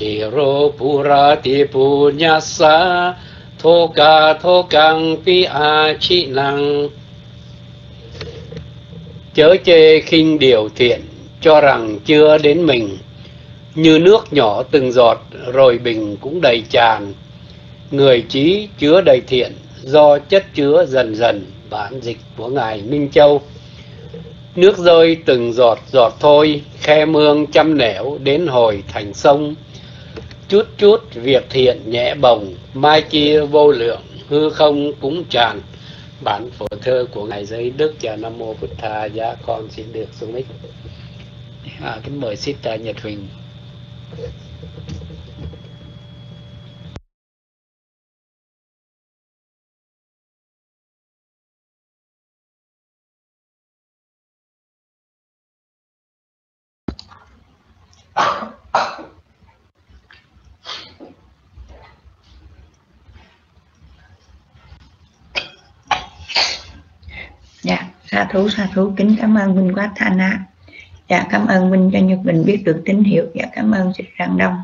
Thì rô ra ti sa Thô thô pi a chi năng Chớ chê khinh điều thiện Cho rằng chưa đến mình. Như nước nhỏ từng giọt Rồi bình cũng đầy tràn. Người trí chứa đầy thiện Do chất chứa dần dần Bản dịch của Ngài Minh Châu. Nước rơi từng giọt giọt thôi, khe mương trăm nẻo đến hồi thành sông. Chút chút việc thiện nhẹ bồng, mai kia vô lượng, hư không cũng tràn. Bản phổ thơ của Ngài Giới Đức và Nam Mô Phật Tha, giá con xin được xuống ích. À, kính mời sita Nhật Huỳnh. dạ sa thú sa thú kính cảm ơn huynh quá tha na dạ cảm ơn huynh cho nhật bình biết được tín hiệu. Dạ cảm ơn sự rạng đông.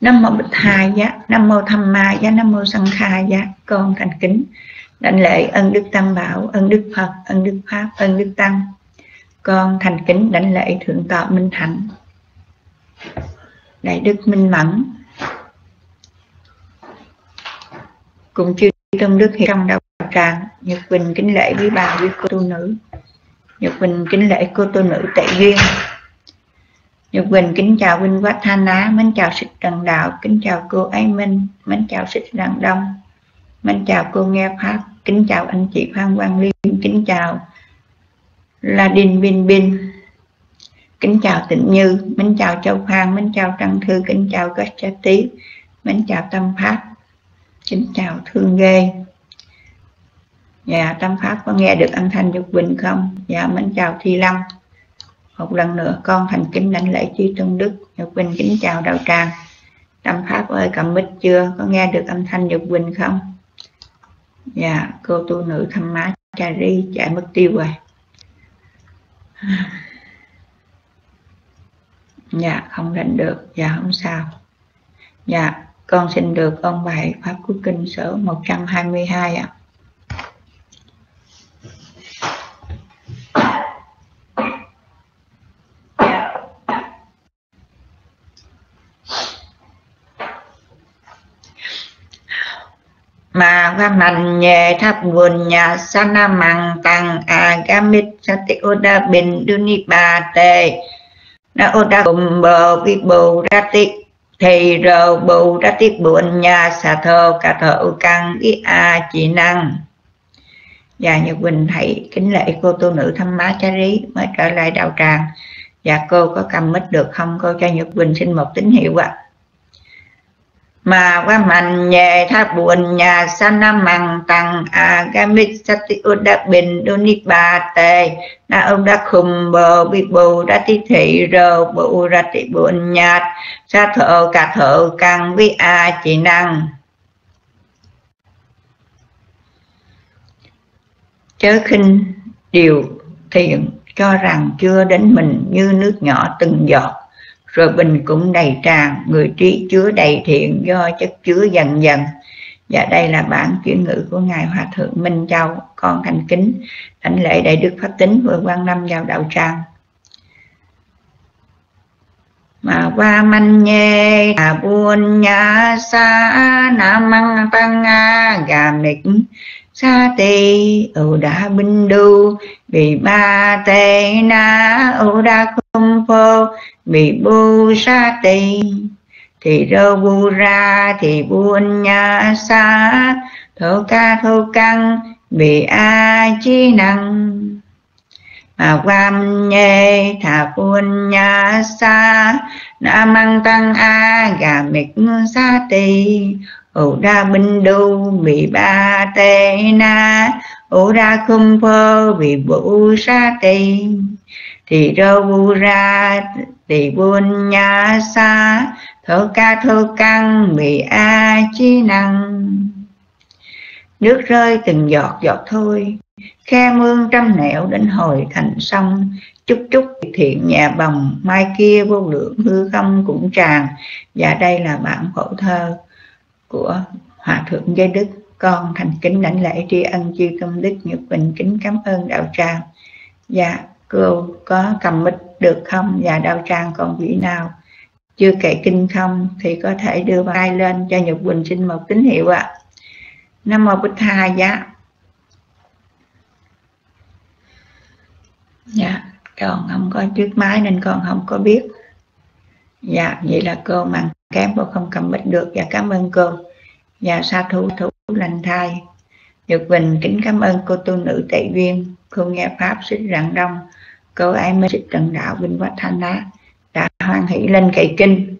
Nam mô bích hai giá, nam mô tham ma giá, nam mô sanh kha giá. Con thành kính. Đảnh lễ ân đức tam bảo, ân đức phật, ân đức pháp, ân đức tăng. Con thành kính, đảnh lễ thượng tọa minh hạnh. Đại đức minh mẫn. Cùng chư tôn đức hiện trong đạo tràng nhật bình kính lễ quý bà, quý cô tu nữ. Nhật bình kính lễ cô tu nữ tệ duyên. Nhật bình kính chào huynh quát tha ná. Mến chào xích trần đạo. Kính chào cô ái minh. Mến chào xích đàn đông. Mến chào cô nghe pháp. Kính chào anh chị phan quang liên kính chào la đinh bin bin kính chào tịnh như. Mến chào châu phan. Mến chào trăng thư. Kính chào các cha tí mến chào tâm pháp. Kính chào thương ghê dạ tâm pháp có nghe được âm thanh dục bình không? Dạ mến chào thi lâm. Một lần nữa, con thành kính lãnh lễ chư tôn đức. Dạ, dục bình kính chào đạo tràng. Tâm pháp ơi, cầm mic chưa? Có nghe được âm thanh dục bình không? Dạ cô tu nữ thăm má trà ri chạy mất tiêu rồi. Dạ không rảnh được. Dạ không sao. Dạ con xin được ôn bài pháp cuối kinh số 122 ạ. Qua mạnh nhẹ tháp buồn nhà sana mạng tăng agamit sati oda bin duni ba te na oda cùng bờ vi bù ra tích thì rờ bù ra tích buồn nhà xà thơ cả thợ căng ý a chỉ năng. Dạ, Và Nhật Quỳnh thầy kính lễ cô tu nữ thăm má chá rí mới trở lại đạo tràng. Và cô có cầm mít được không? Cô cho Nhật Quỳnh xin một tín hiệu ạ. à mà qua mạnh nhẹ tha buồn, nhà sana măng tăng agamit à, sati uda bình ni ba tề. Na ông đã khùng bờ bị bù đã ti thị rờ bù ra ti buồn nhạt. Sa thợ cả thợ càng vi a chỉ năng. Chớ khinh điều thiện, cho rằng chưa đến mình như nước nhỏ từng giọt rồi bình cũng đầy tràn người trí chứa đầy thiện do chất chứa dần dần. Và đây là bản chuyển ngữ của ngài hòa thượng minh châu, con thành kính, thánh lễ đại đức pháp tính vừa quan năm vào đạo tràng. Mà qua manh nhê à buôn nhà sa nam măng, tăng, a, gà, mịch sa tê ưu đa binh đu bị ba tê na ưu đa không phô bị bu sa tê. Thì rơ bu ra thì buôn nha sa thô ca thô căng bị a chi năng. Mà quam nhê thà buôn nhà sa na mang tăng a gà mịch sa tê ủ ra minh đu bị ba tê na ủ ra khum phơ Vị Bũ sa tê. Thì rô bu ra thì buôn nhà sa thơ ca thơ căng bị a chi năng. Nước rơi từng giọt giọt thôi, khe mương trăm nẻo đến hồi thành sông. Chúc chúc thiện nhà bồng, mai kia vô lượng hư không cũng tràn. Và đây là bản phổ thơ của hòa thượng giới đức. Con thành kính lãnh lễ tri ân chư công đức nhật bình kính cảm ơn đạo tràng. Dạ cô có cầm mic được không? Và đạo tràng còn vị nào? Chưa kể kinh không thì có thể đưa tay lên cho nhật bình xin một tín hiệu ạ. À. nam mô bích tha dạ dạ còn không có trước máy nên con không có biết dạ vậy là cô mặn kém cô không cầm bích được. Và dạ, cảm ơn cô. Và dạ, sa thú thủ lành thai. Nhật Bình kính cảm ơn cô tu nữ tệ viên cô nghe pháp xích rạng đông cô ai mới xích trần đạo vinh quách thanh đá đã hoan hỷ lên kệ kinh.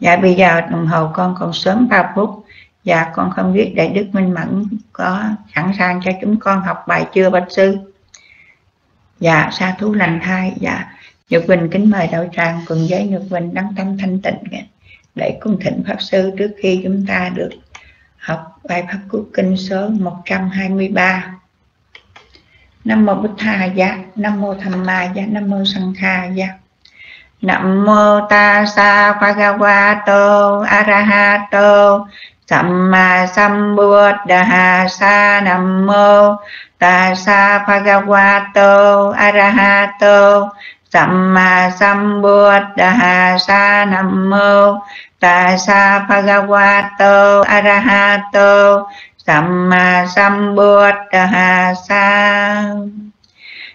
Dạ bây giờ đồng hồ con còn sớm 3 phút. Dạ con không biết đại đức minh mẫn có sẵn sàng cho chúng con học bài chưa bạch sư? Dạ sa thú lành thai. Dạ nhật bình kính mời đạo tràng cùng với nhật bình đăng tâm thanh tịnh để cung thỉnh pháp sư trước khi chúng ta được học bài pháp cú kinh số 123 Nam mô Bích Tha Giá, Nam mô Tham Ma Giá, Nam mô Sang Kha Giá. Nam mô Ta Sa Bhagavato Arahato Samma Sambuddhasa Nam mô Ta Sa Bhagavato Arahato Samma Sambuddhasa Nam mô Ta Sa Bhagavato Arahato Samma Sambuddhasa.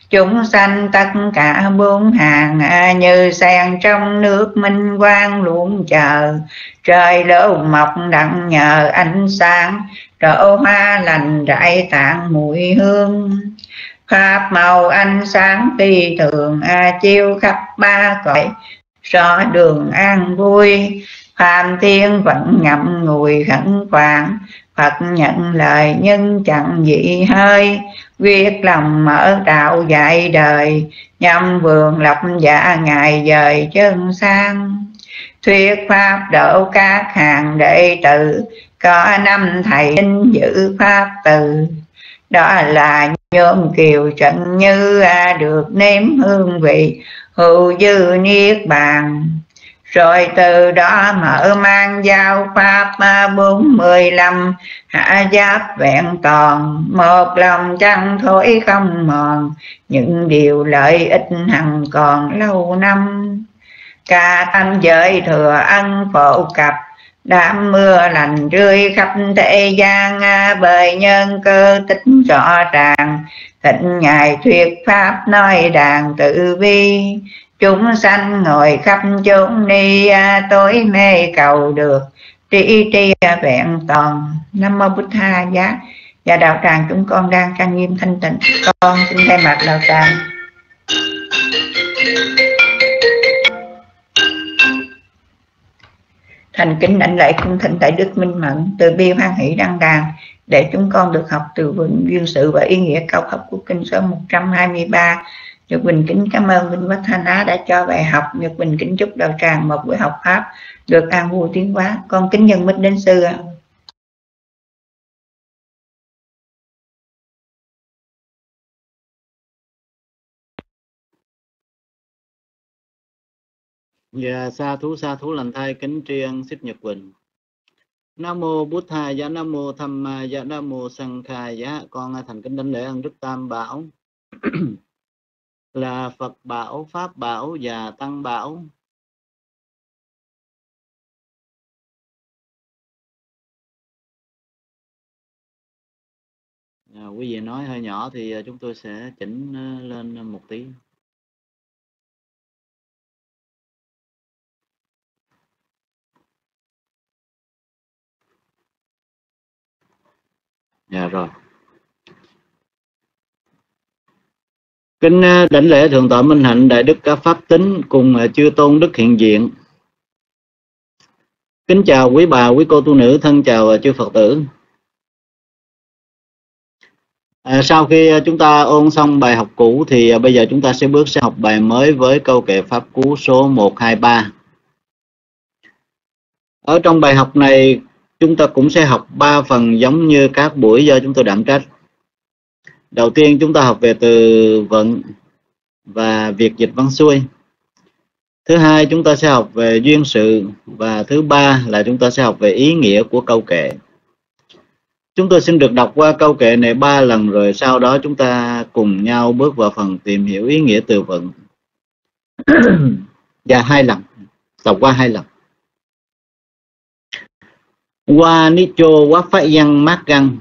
Chúng sanh tất cả bốn hàng à, Như sen trong nước minh quang luôn chờ. Trời lỗ mọc đặng nhờ ánh sáng Trổ hoa lành rải tạng mùi hương. Pháp màu ánh sáng phi thường a Chiêu khắp ba cõi, rõ đường an vui. Phạm thiên vẫn ngậm ngùi khẩn khoản, Phật nhận lời nhân chẳng dị hơi. Quyết lòng mở đạo dạy đời, Nhâm vườn lập giả ngài dời chân sang. Thuyết pháp độ các hàng đệ tử, Có năm thầy in giữ pháp từ. Đó là nhôm kiều trần như được nếm hương vị, Hữu dư niết bàn. Rồi từ đó mở mang giao pháp bốn mươi lăm, hạ giáp vẹn toàn. Một lòng chẳng thối không mòn, những điều lợi ích hằng còn lâu năm. Cả tâm giới thừa ân phổ cập đám mưa lành rơi khắp thế gian à, bởi nhân cơ tính rõ ràng. Thịnh ngài thuyết pháp nói đàn tự vi. Chúng sanh ngồi khắp chốn ni à, tối mê cầu được. Tri tri vẹn toàn. Nam mô bút tha giá. Và đạo tràng chúng con đang trang nghiêm thanh tịnh. Con xin thay mặt đạo tràng. Thành kính đảnh lễ cung thỉnh tại đức minh mẫn, từ bi hoan hỷ đăng đàn để chúng con được học từ vựng duyên sự và ý nghĩa cao cấp của kinh số 123 Nhật Bình kính cảm ơn Minh Bách Thanh Á đã cho bài học. Nhật Bình kính chúc đạo tràng một buổi học Pháp được an vui tiến hóa. Con kính nhân minh đến sư ạ. Dạ, sa thú sa thú lành thai kính tri ân xích Nhật Bình. Nam mô Bút Tha, Giá Nam mô Tham Ma, Giá Nam mô Sang Kha, Giá con thành kính đảnh lễ ân Đức Tam Bảo. là Phật bảo, Pháp bảo và Tăng bảo. À, quý vị nói hơi nhỏ thì à, chúng tôi sẽ chỉnh à, lên một tí. Dạ rồi. Kính à, đảnh lễ Thượng tọa Minh Hạnh Đại Đức Các Pháp Tính cùng à, Chư Tôn Đức Hiện Diện. Kính chào quý bà, quý cô tu nữ, thân chào à, chư Phật tử. À, sau khi chúng ta ôn xong bài học cũ thì bây giờ chúng ta sẽ bước sang học bài mới với câu kệ Pháp Cú số 123. Ở trong bài học này chúng ta cũng sẽ học ba phần giống như các buổi do chúng tôi đảm trách. Đầu tiên chúng ta học về từ vựng và việc dịch văn xuôi. Thứ hai chúng ta sẽ học về duyên sự. Và thứ ba là chúng ta sẽ học về ý nghĩa của câu kệ. Chúng tôi xin được đọc qua câu kệ này ba lần rồi sau đó chúng ta cùng nhau bước vào phần tìm hiểu ý nghĩa từ vựng và dạ, hai lần. Đọc qua hai lần wa ni cho wa phát yang mát găng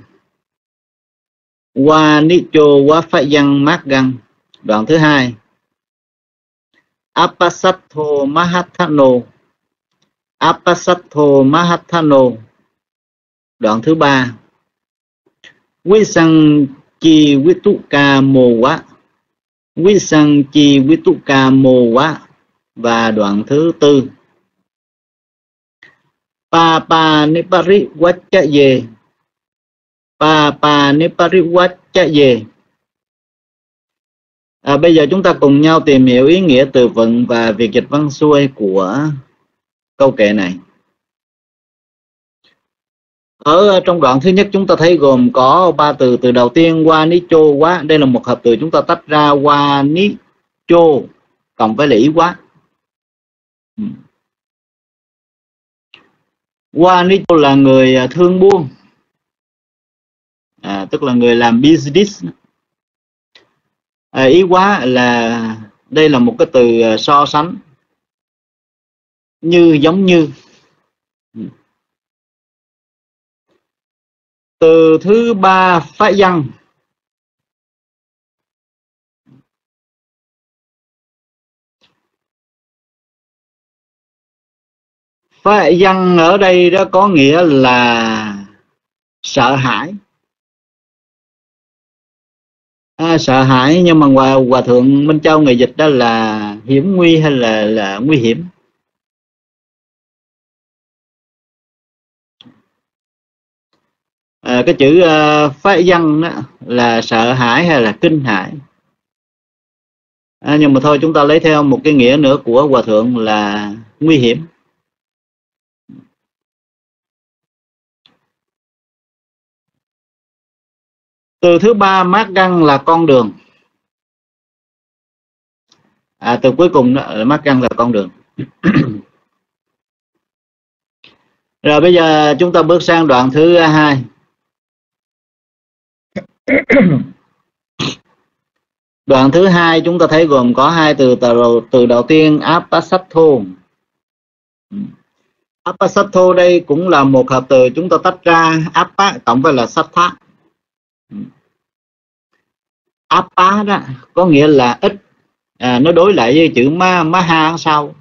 wa ni cho wa phát yang mát găng đoạn thứ hai. Apasatho Mahathano. Apasatho Mahathano. Đoạn thứ ba. Quy sang chi quy tu ca mô quá Quy sang chi quy tu ca mô quá Và đoạn thứ tư. Pa pa nipari wacha ye Pa pa nipari wacha ye À, bây giờ chúng ta cùng nhau tìm hiểu ý nghĩa từ vựng và việc dịch văn xuôi của câu kệ này. Ở trong đoạn thứ nhất chúng ta thấy gồm có ba từ. Từ đầu tiên qua ní chô quá. Đây là một hợp từ chúng ta tách ra qua ní chô cộng với lý quá. Qua là người à, thương buôn. À, tức là người làm business. À, ý quá là đây là một cái từ à, so sánh. Như giống như. Từ thứ ba phát văn phải dân ở đây đó có nghĩa là sợ hãi. À, sợ hãi nhưng mà hòa, hòa thượng minh châu người dịch đó là hiểm nguy hay là là nguy hiểm? À, cái chữ uh, phá dân đó là sợ hãi hay là kinh hãi? À, nhưng mà thôi chúng ta lấy theo một cái nghĩa nữa của hòa thượng là nguy hiểm. Từ thứ ba mát găng là con đường. À, từ cuối cùng đó, mát găng là con đường. Rồi bây giờ chúng ta bước sang đoạn thứ hai. Đoạn thứ hai chúng ta thấy gồm có hai từ từ đầu, từ đầu tiên apasatho apasatho đây cũng là một hợp từ chúng ta tách ra. Apa cộng với là sattha apa đó có nghĩa là ít. À, nó đối lại với chữ ma ma ha sau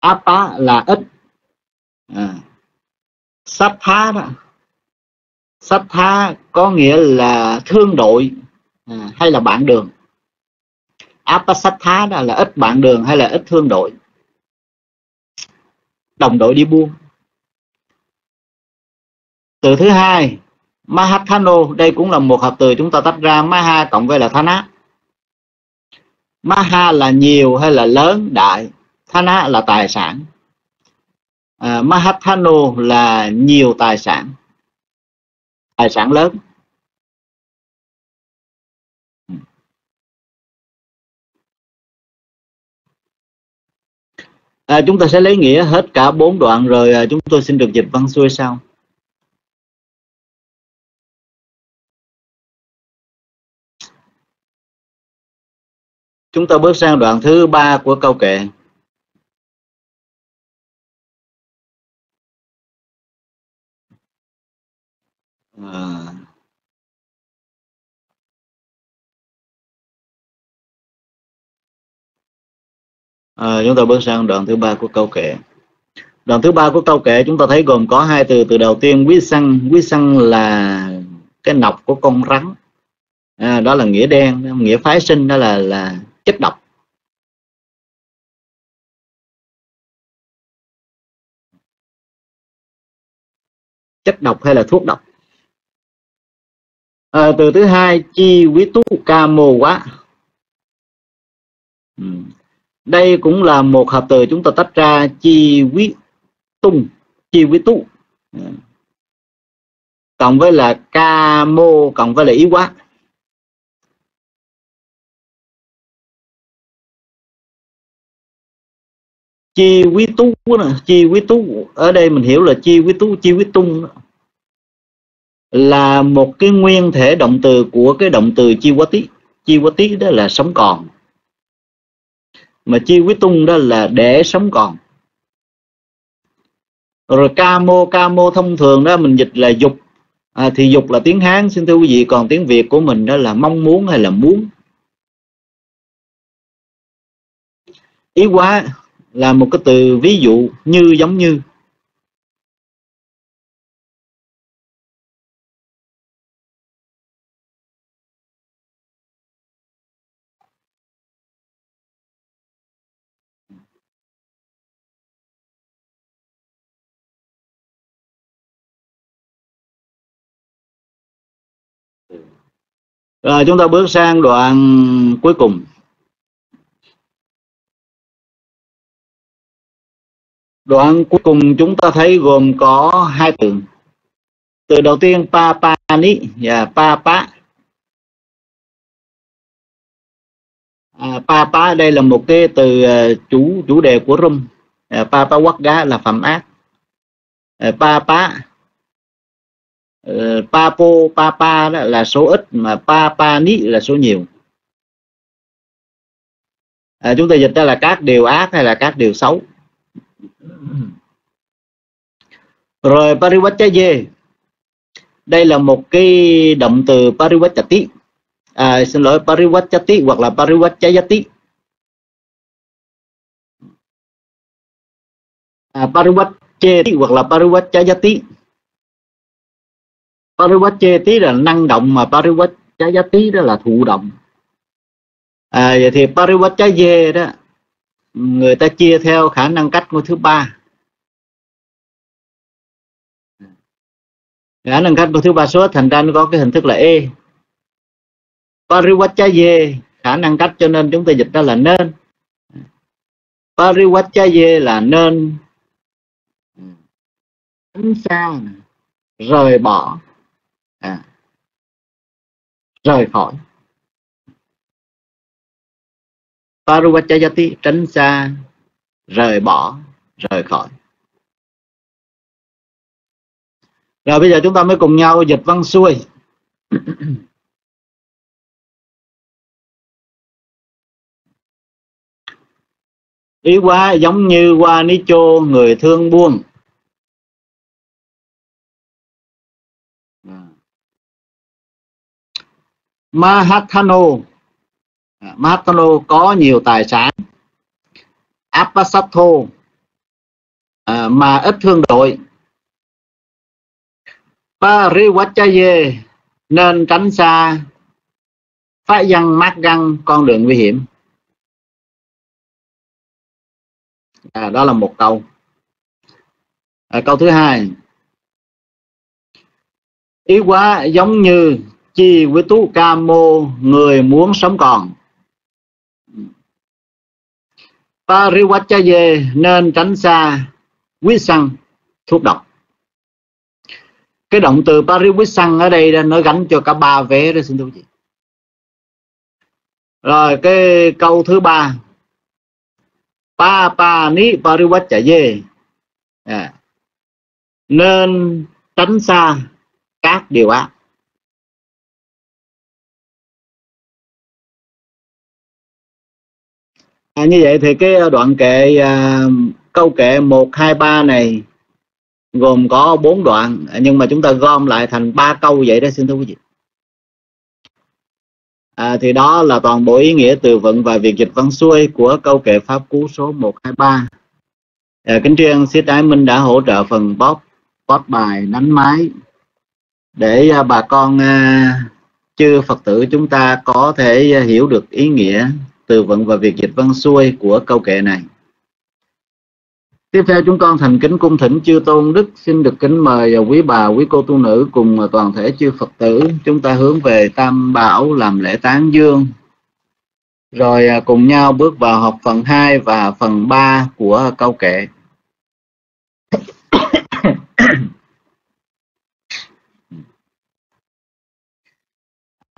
apa là ít. À, sắp tha đó. Sắp tha có nghĩa là thương đội à, hay là bạn đường. Apa sắp tha đó là ít bạn đường hay là ít thương đội. Đồng đội đi buôn. Từ thứ hai Mahathano đây cũng là một hợp từ chúng ta tách ra. Maha cộng với là Thana. Maha là nhiều hay là lớn? Đại. Thana là tài sản. À, Mahathano là nhiều tài sản. Tài sản lớn. À, chúng ta sẽ lấy nghĩa hết cả bốn đoạn rồi à, chúng tôi xin được dịch văn xuôi sau. Chúng ta bước sang đoạn thứ ba của câu kệ. À. À, chúng ta bước sang đoạn thứ ba của câu kệ. Đoạn thứ ba của câu kệ chúng ta thấy gồm có hai từ. Từ đầu tiên quý xăng, quý xăng là cái nọc của con rắn. À, đó là nghĩa đen, nghĩa phái sinh đó là là chất độc. Chất độc hay là thuốc độc? À, từ thứ hai chi quý tú ca mô quá. Ừ. đây cũng là một hợp từ chúng ta tách ra chi quý tung chi quý tú. Ừ. Cộng với là ca mô cộng với là ý quá. Chi quý tú nè chi quý tú. Ở đây mình hiểu là chi quý tú chi quý tung là một cái nguyên thể động từ của cái động từ chi quá tí chi quá tí đó là sống còn. Mà chi quý tung đó là để sống còn. Rồi ca mô ca mô thông thường đó mình dịch là dục. À, thì dục là tiếng hán xin thưa quý vị. Còn tiếng việt của mình đó là mong muốn hay là muốn. Ý quá là một cái từ ví dụ như giống như Rồi, chúng ta bước sang đoạn cuối cùng. Đoạn cuối cùng chúng ta thấy gồm có hai từ. Từ đầu tiên pa pa ni và pa pa. À, pa pa đây là một cái từ uh, chủ chủ đề của rum. À, pa pa quắc gá là phạm ác. À, pa pa à, uh, papo papa đó là số ít mà papa ni là số nhiều à, chúng ta dịch ra là các điều ác hay là các điều xấu rồi parivachaye đây là một cái động từ parivachati à, xin lỗi parivachati hoặc là parivachayati à, parivacheti hoặc là parivachayati Parivache là năng động mà Parivacha đó là thụ động. À, vậy thì Parivacha đó người ta chia theo khả năng cách ngôi thứ ba. Khả năng cách ngôi thứ ba số thành ra nó có cái hình thức là e. Pariwachaye khả năng cách cho nên chúng ta dịch ra là nên. Pariwachaye là nên. Tránh xa rời bỏ. À, rời khỏi. Paruvachayati, tránh xa, rời bỏ, rời khỏi. Rồi bây giờ chúng ta mới cùng nhau dịch văn xuôi. Ý quá giống như qua ní chô, người thương buông. Mahathano à, có nhiều tài sản. Apasatho à, mà ít thương đội. Pariwachaye nên tránh xa. Phá văn mát găng con đường nguy hiểm. À, đó là một câu. À, câu thứ hai. Ý quá giống như chi với tú ca mô người muốn sống còn. Pariwachaye nên tránh xa quý xăng thuốc độc. Cái động từ Parivisang ở đây nó gắn cho cả ba vế đó, xin thưa chị rồi, cái câu thứ ba. Pa pa ni pariwachaye. À. nên tránh xa các điều ác. À, như vậy thì cái ờ, đoạn kệ à, câu kệ một hai ba này gồm có bốn đoạn nhưng mà chúng ta gom lại thành ba câu vậy đó xin thưa quý vị. À, thì đó là toàn bộ ý nghĩa từ vựng và việc dịch văn xuôi của câu kệ pháp cú số 123 à, kính tri siết Ái Minh đã hỗ trợ phần bóp bóp bài đánh máy để à, bà con à, chư Phật tử chúng ta có thể à, hiểu được ý nghĩa từ vựng và việc dịch văn xuôi của câu kệ này. Tiếp theo chúng con thành kính cung thỉnh chư tôn đức xin được kính mời quý bà, quý cô tu nữ cùng toàn thể chư Phật tử chúng ta hướng về Tam Bảo làm lễ tán dương. Rồi à, cùng nhau bước vào học phần 2 và phần 3 của câu kệ.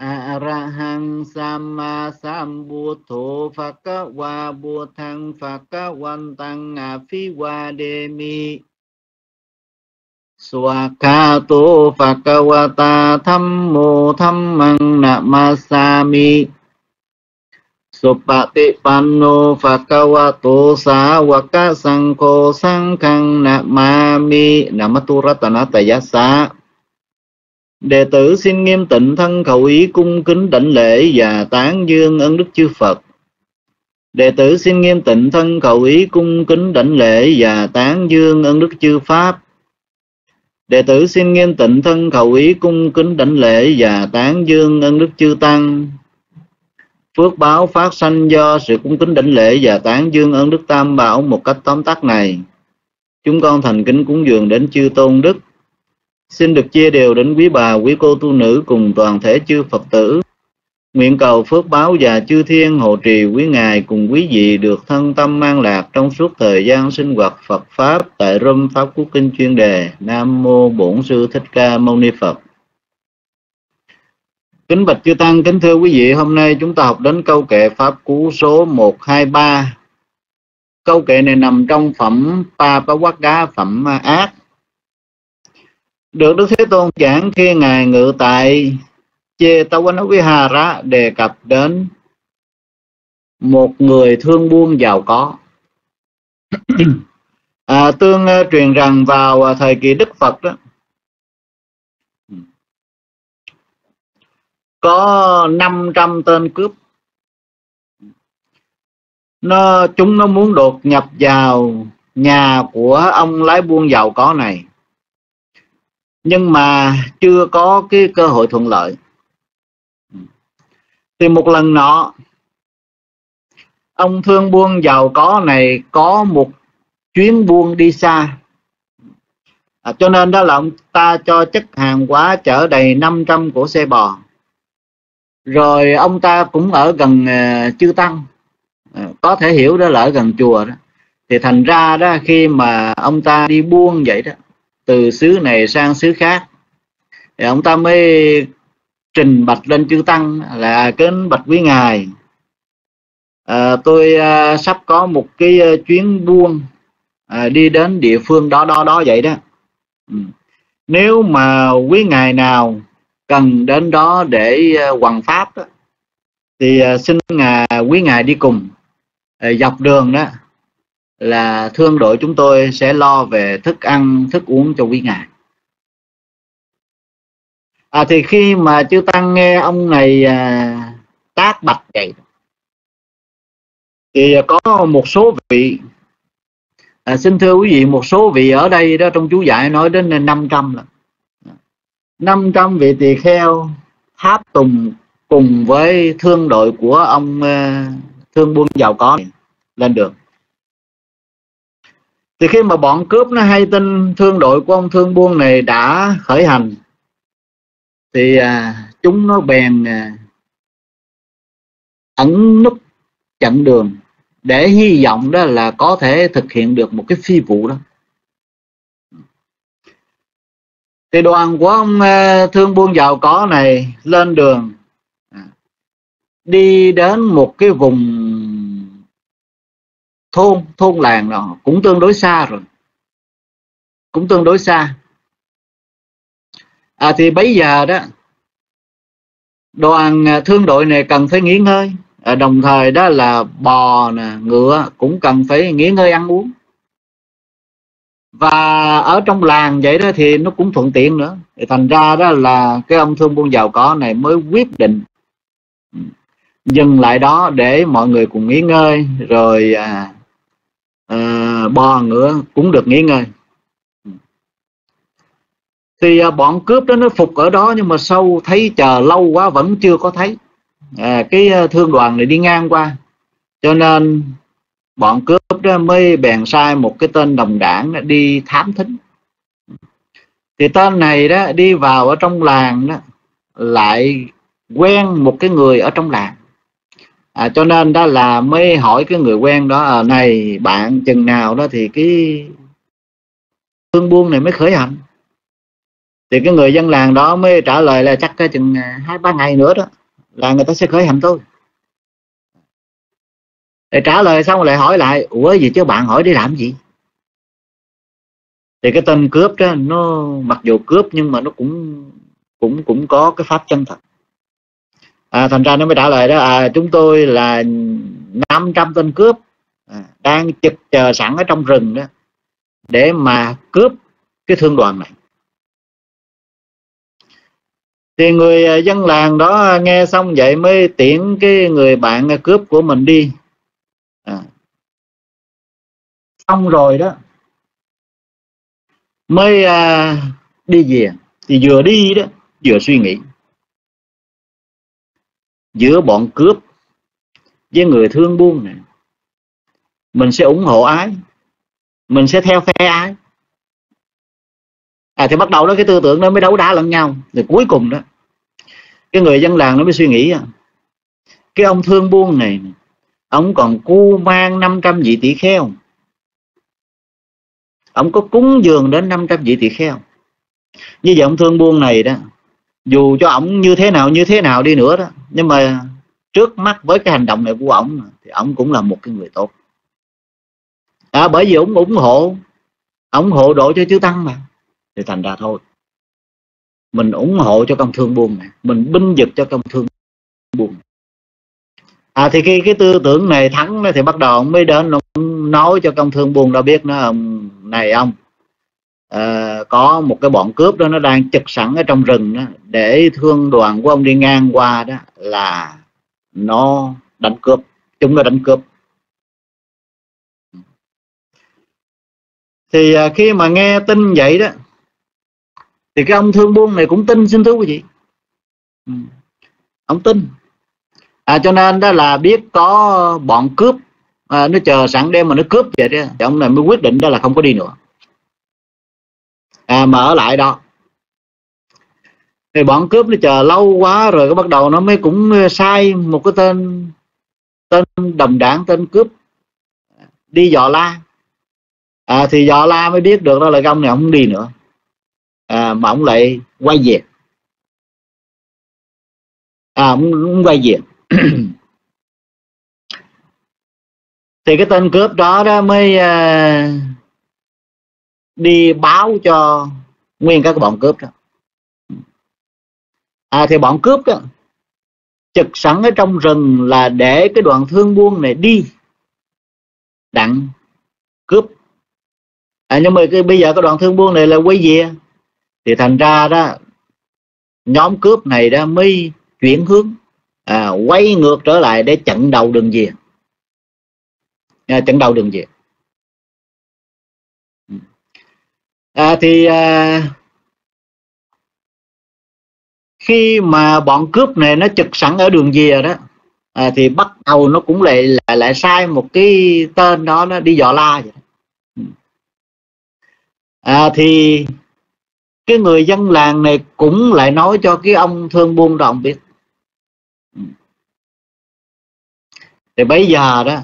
Arahang Sama Sambuddho Phakawa Buddhang Phakawantang Afiwademi Swakato Phakawata Thammo Thammang Namasami. Supati Panno Phakawato Sawaka Sangko Sangkang Namami. Namaturata Tayasa Đệ tử xin nghiêm tịnh thân khẩu ý cung kính đảnh lễ và tán dương ân đức chư Phật. Đệ tử xin nghiêm tịnh thân khẩu ý cung kính đảnh lễ và tán dương ân đức chư Pháp. Đệ tử xin nghiêm tịnh thân khẩu ý cung kính đảnh lễ và tán dương ân đức chư Tăng. Phước báo phát sanh do sự cung kính đảnh lễ và tán dương ân đức Tam Bảo một cách tóm tắt này. Chúng con thành kính cúng dường đến chư Tôn Đức, Xin được chia đều đến quý bà, quý cô tu nữ cùng toàn thể chư Phật tử. Nguyện cầu phước báo và chư thiên hộ trì quý ngài cùng quý vị được thân tâm an lạc trong suốt thời gian sinh hoạt Phật Pháp tại Râm Pháp Quốc Kinh chuyên đề Nam Mô Bổn Sư Thích Ca Mâu Ni Phật. Kính bạch chư Tăng, kính thưa quý vị, hôm nay chúng ta học đến câu kệ Pháp Cú số 123. Câu kệ này nằm trong phẩm Pa Pa Quát Đá, phẩm ác được Đức Thế Tôn giảng khi Ngài ngự tại Chê Tawanaviha đề cập đến một người thương buôn giàu có. à, tương uh, truyền rằng vào uh, thời kỳ Đức Phật đó có 500 tên cướp nó chúng nó muốn đột nhập vào nhà của ông lái buôn giàu có này nhưng mà chưa có cái cơ hội thuận lợi. Thì một lần nọ ông thương buôn giàu có này có một chuyến buôn đi xa. À, cho nên đó là ông ta cho chất hàng hóa chở đầy 500 của xe bò. Rồi ông ta cũng ở gần uh, chư tăng. À, có thể hiểu đó là ở gần chùa đó. Thì thành ra đó khi mà ông ta đi buôn vậy đó từ xứ này sang xứ khác. Thì ông ta mới trình bạch lên chư tăng là kính bạch quý ngài à, tôi à, sắp có một cái à, chuyến buôn à, đi đến địa phương đó đó đó vậy đó. Ừ. nếu mà quý ngài nào cần đến đó để à, hoằng pháp đó, thì à, xin ngài quý ngài đi cùng à, dọc đường đó là thương đội chúng tôi sẽ lo về thức ăn thức uống cho quý ngài. À thì khi mà chư tăng nghe ông này à, tác bạch vậy thì có một số vị à, xin thưa quý vị một số vị ở đây đó trong chú giải nói đến 500 là 500 vị tỳ kheo tháp tùng cùng với thương đội của ông à, thương buôn giàu có lên đường thì khi mà bọn cướp nó hay tin thương đội của ông thương buôn này đã khởi hành thì à, chúng nó bèn à, ẩn núp chặn đường để hy vọng đó là có thể thực hiện được một cái phi vụ đó. Thì đoàn của ông à, thương buôn giàu có này lên đường à, đi đến một cái vùng thôn thôn làng nó cũng tương đối xa rồi. Cũng tương đối xa. À thì bây giờ đó đoàn à, thương đội này cần phải nghỉ ngơi. À, đồng thời đó là bò nè ngựa cũng cần phải nghỉ ngơi ăn uống. Và ở trong làng vậy đó thì nó cũng thuận tiện nữa. Thì thành ra đó là cái ông thương buôn giàu có này mới quyết định dừng lại đó để mọi người cùng nghỉ ngơi rồi à, à, bò ngựa cũng được nghỉ ngơi. Thì à, bọn cướp đó nó phục ở đó nhưng mà sau thấy chờ lâu quá vẫn chưa có thấy. À, cái à, thương đoàn này đi ngang qua. Cho nên bọn cướp đó mới bèn sai một cái tên đồng đảng đi thám thính. Thì tên này đó đi vào ở trong làng đó lại quen một cái người ở trong làng à, cho nên đó là mới hỏi cái người quen đó à, này bạn chừng nào đó thì cái thương buôn này mới khởi hành? Thì cái người dân làng đó mới trả lời là chắc cái chừng à, hai ba ngày nữa đó là người ta sẽ khởi hành tôi để trả lời xong lại hỏi lại ủa gì chứ bạn hỏi đi làm gì? Thì cái tên cướp đó nó mặc dù cướp nhưng mà nó cũng cũng cũng có cái pháp chân thật à, thành ra nó mới trả lời đó à, chúng tôi là 500 tên cướp à, đang trực chờ sẵn ở trong rừng đó để mà cướp cái thương đoàn này. Thì người à, dân làng đó nghe xong vậy mới tiễn cái người bạn à, cướp của mình đi. À. xong rồi đó mới à, đi về. Thì vừa đi đó vừa suy nghĩ giữa bọn cướp với người thương buôn này. Mình sẽ ủng hộ ai mình sẽ theo phe ai à thì bắt đầu đó, cái tư tưởng nó mới đấu đá lẫn nhau. Rồi cuối cùng đó, cái người dân làng nó mới suy nghĩ à, cái ông thương buôn này, ông còn cu mang 500 vị tỷ kheo. Ông có cúng dường đến 500 vị tỷ kheo. Như vậy ông thương buôn này đó dù cho ổng như thế nào như thế nào đi nữa đó nhưng mà trước mắt với cái hành động này của ổng thì ổng cũng là một cái người tốt. À, bởi vì ổng ủng hộ ủng hộ độ cho chư tăng mà thì thành ra thôi. Mình ủng hộ cho công thương buôn này mình binh vực cho công thương buôn à thì khi cái tư tưởng này thắng thì bắt đầu mới đến nói cho công thương buôn đã biết nó này ông uh, có một cái bọn cướp đó nó đang trực sẵn ở trong rừng đó để thương đoàn của ông đi ngang qua đó là nó đánh cướp chúng nó đánh cướp. Thì uh, khi mà nghe tin vậy đó thì cái ông thương buôn này cũng tin xin thưa quý vị. Ừ. ông tin. À, cho nên đó là biết có bọn cướp à, nó chờ sẵn đêm mà nó cướp vậy đó thì ông này mới quyết định đó là không có đi nữa à, mà ở lại đó. Thì bọn cướp nó chờ lâu quá rồi cái bắt đầu nó mới cũng sai một cái tên tên đồng đảng tên cướp. Đi dò la. À, thì dò la mới biết được đó là ông này không đi nữa. À, mà ông lại quay về. À ông, ông quay về. Thì cái tên cướp đó đó mới uh, đi báo cho nguyên các bọn cướp đó. À thì bọn cướp đó trực sẵn ở trong rừng là để cái đoạn thương buôn này đi. Đặng cướp. À, nhưng mà cái, bây giờ cái đoạn thương buôn này là quay về. Thì thành ra đó nhóm cướp này đó mới chuyển hướng à, quay ngược trở lại để chặn đầu đường về. À, chặn đầu đường về. À, thì à, khi mà bọn cướp này nó trực sẵn ở đường dìa đó à, thì bắt đầu nó cũng lại lại lại sai một cái tên đó nó đi dò la vậy ừ. à, thì cái người dân làng này cũng lại nói cho cái ông thương buôn đó biết. Ừ. Thì bây giờ đó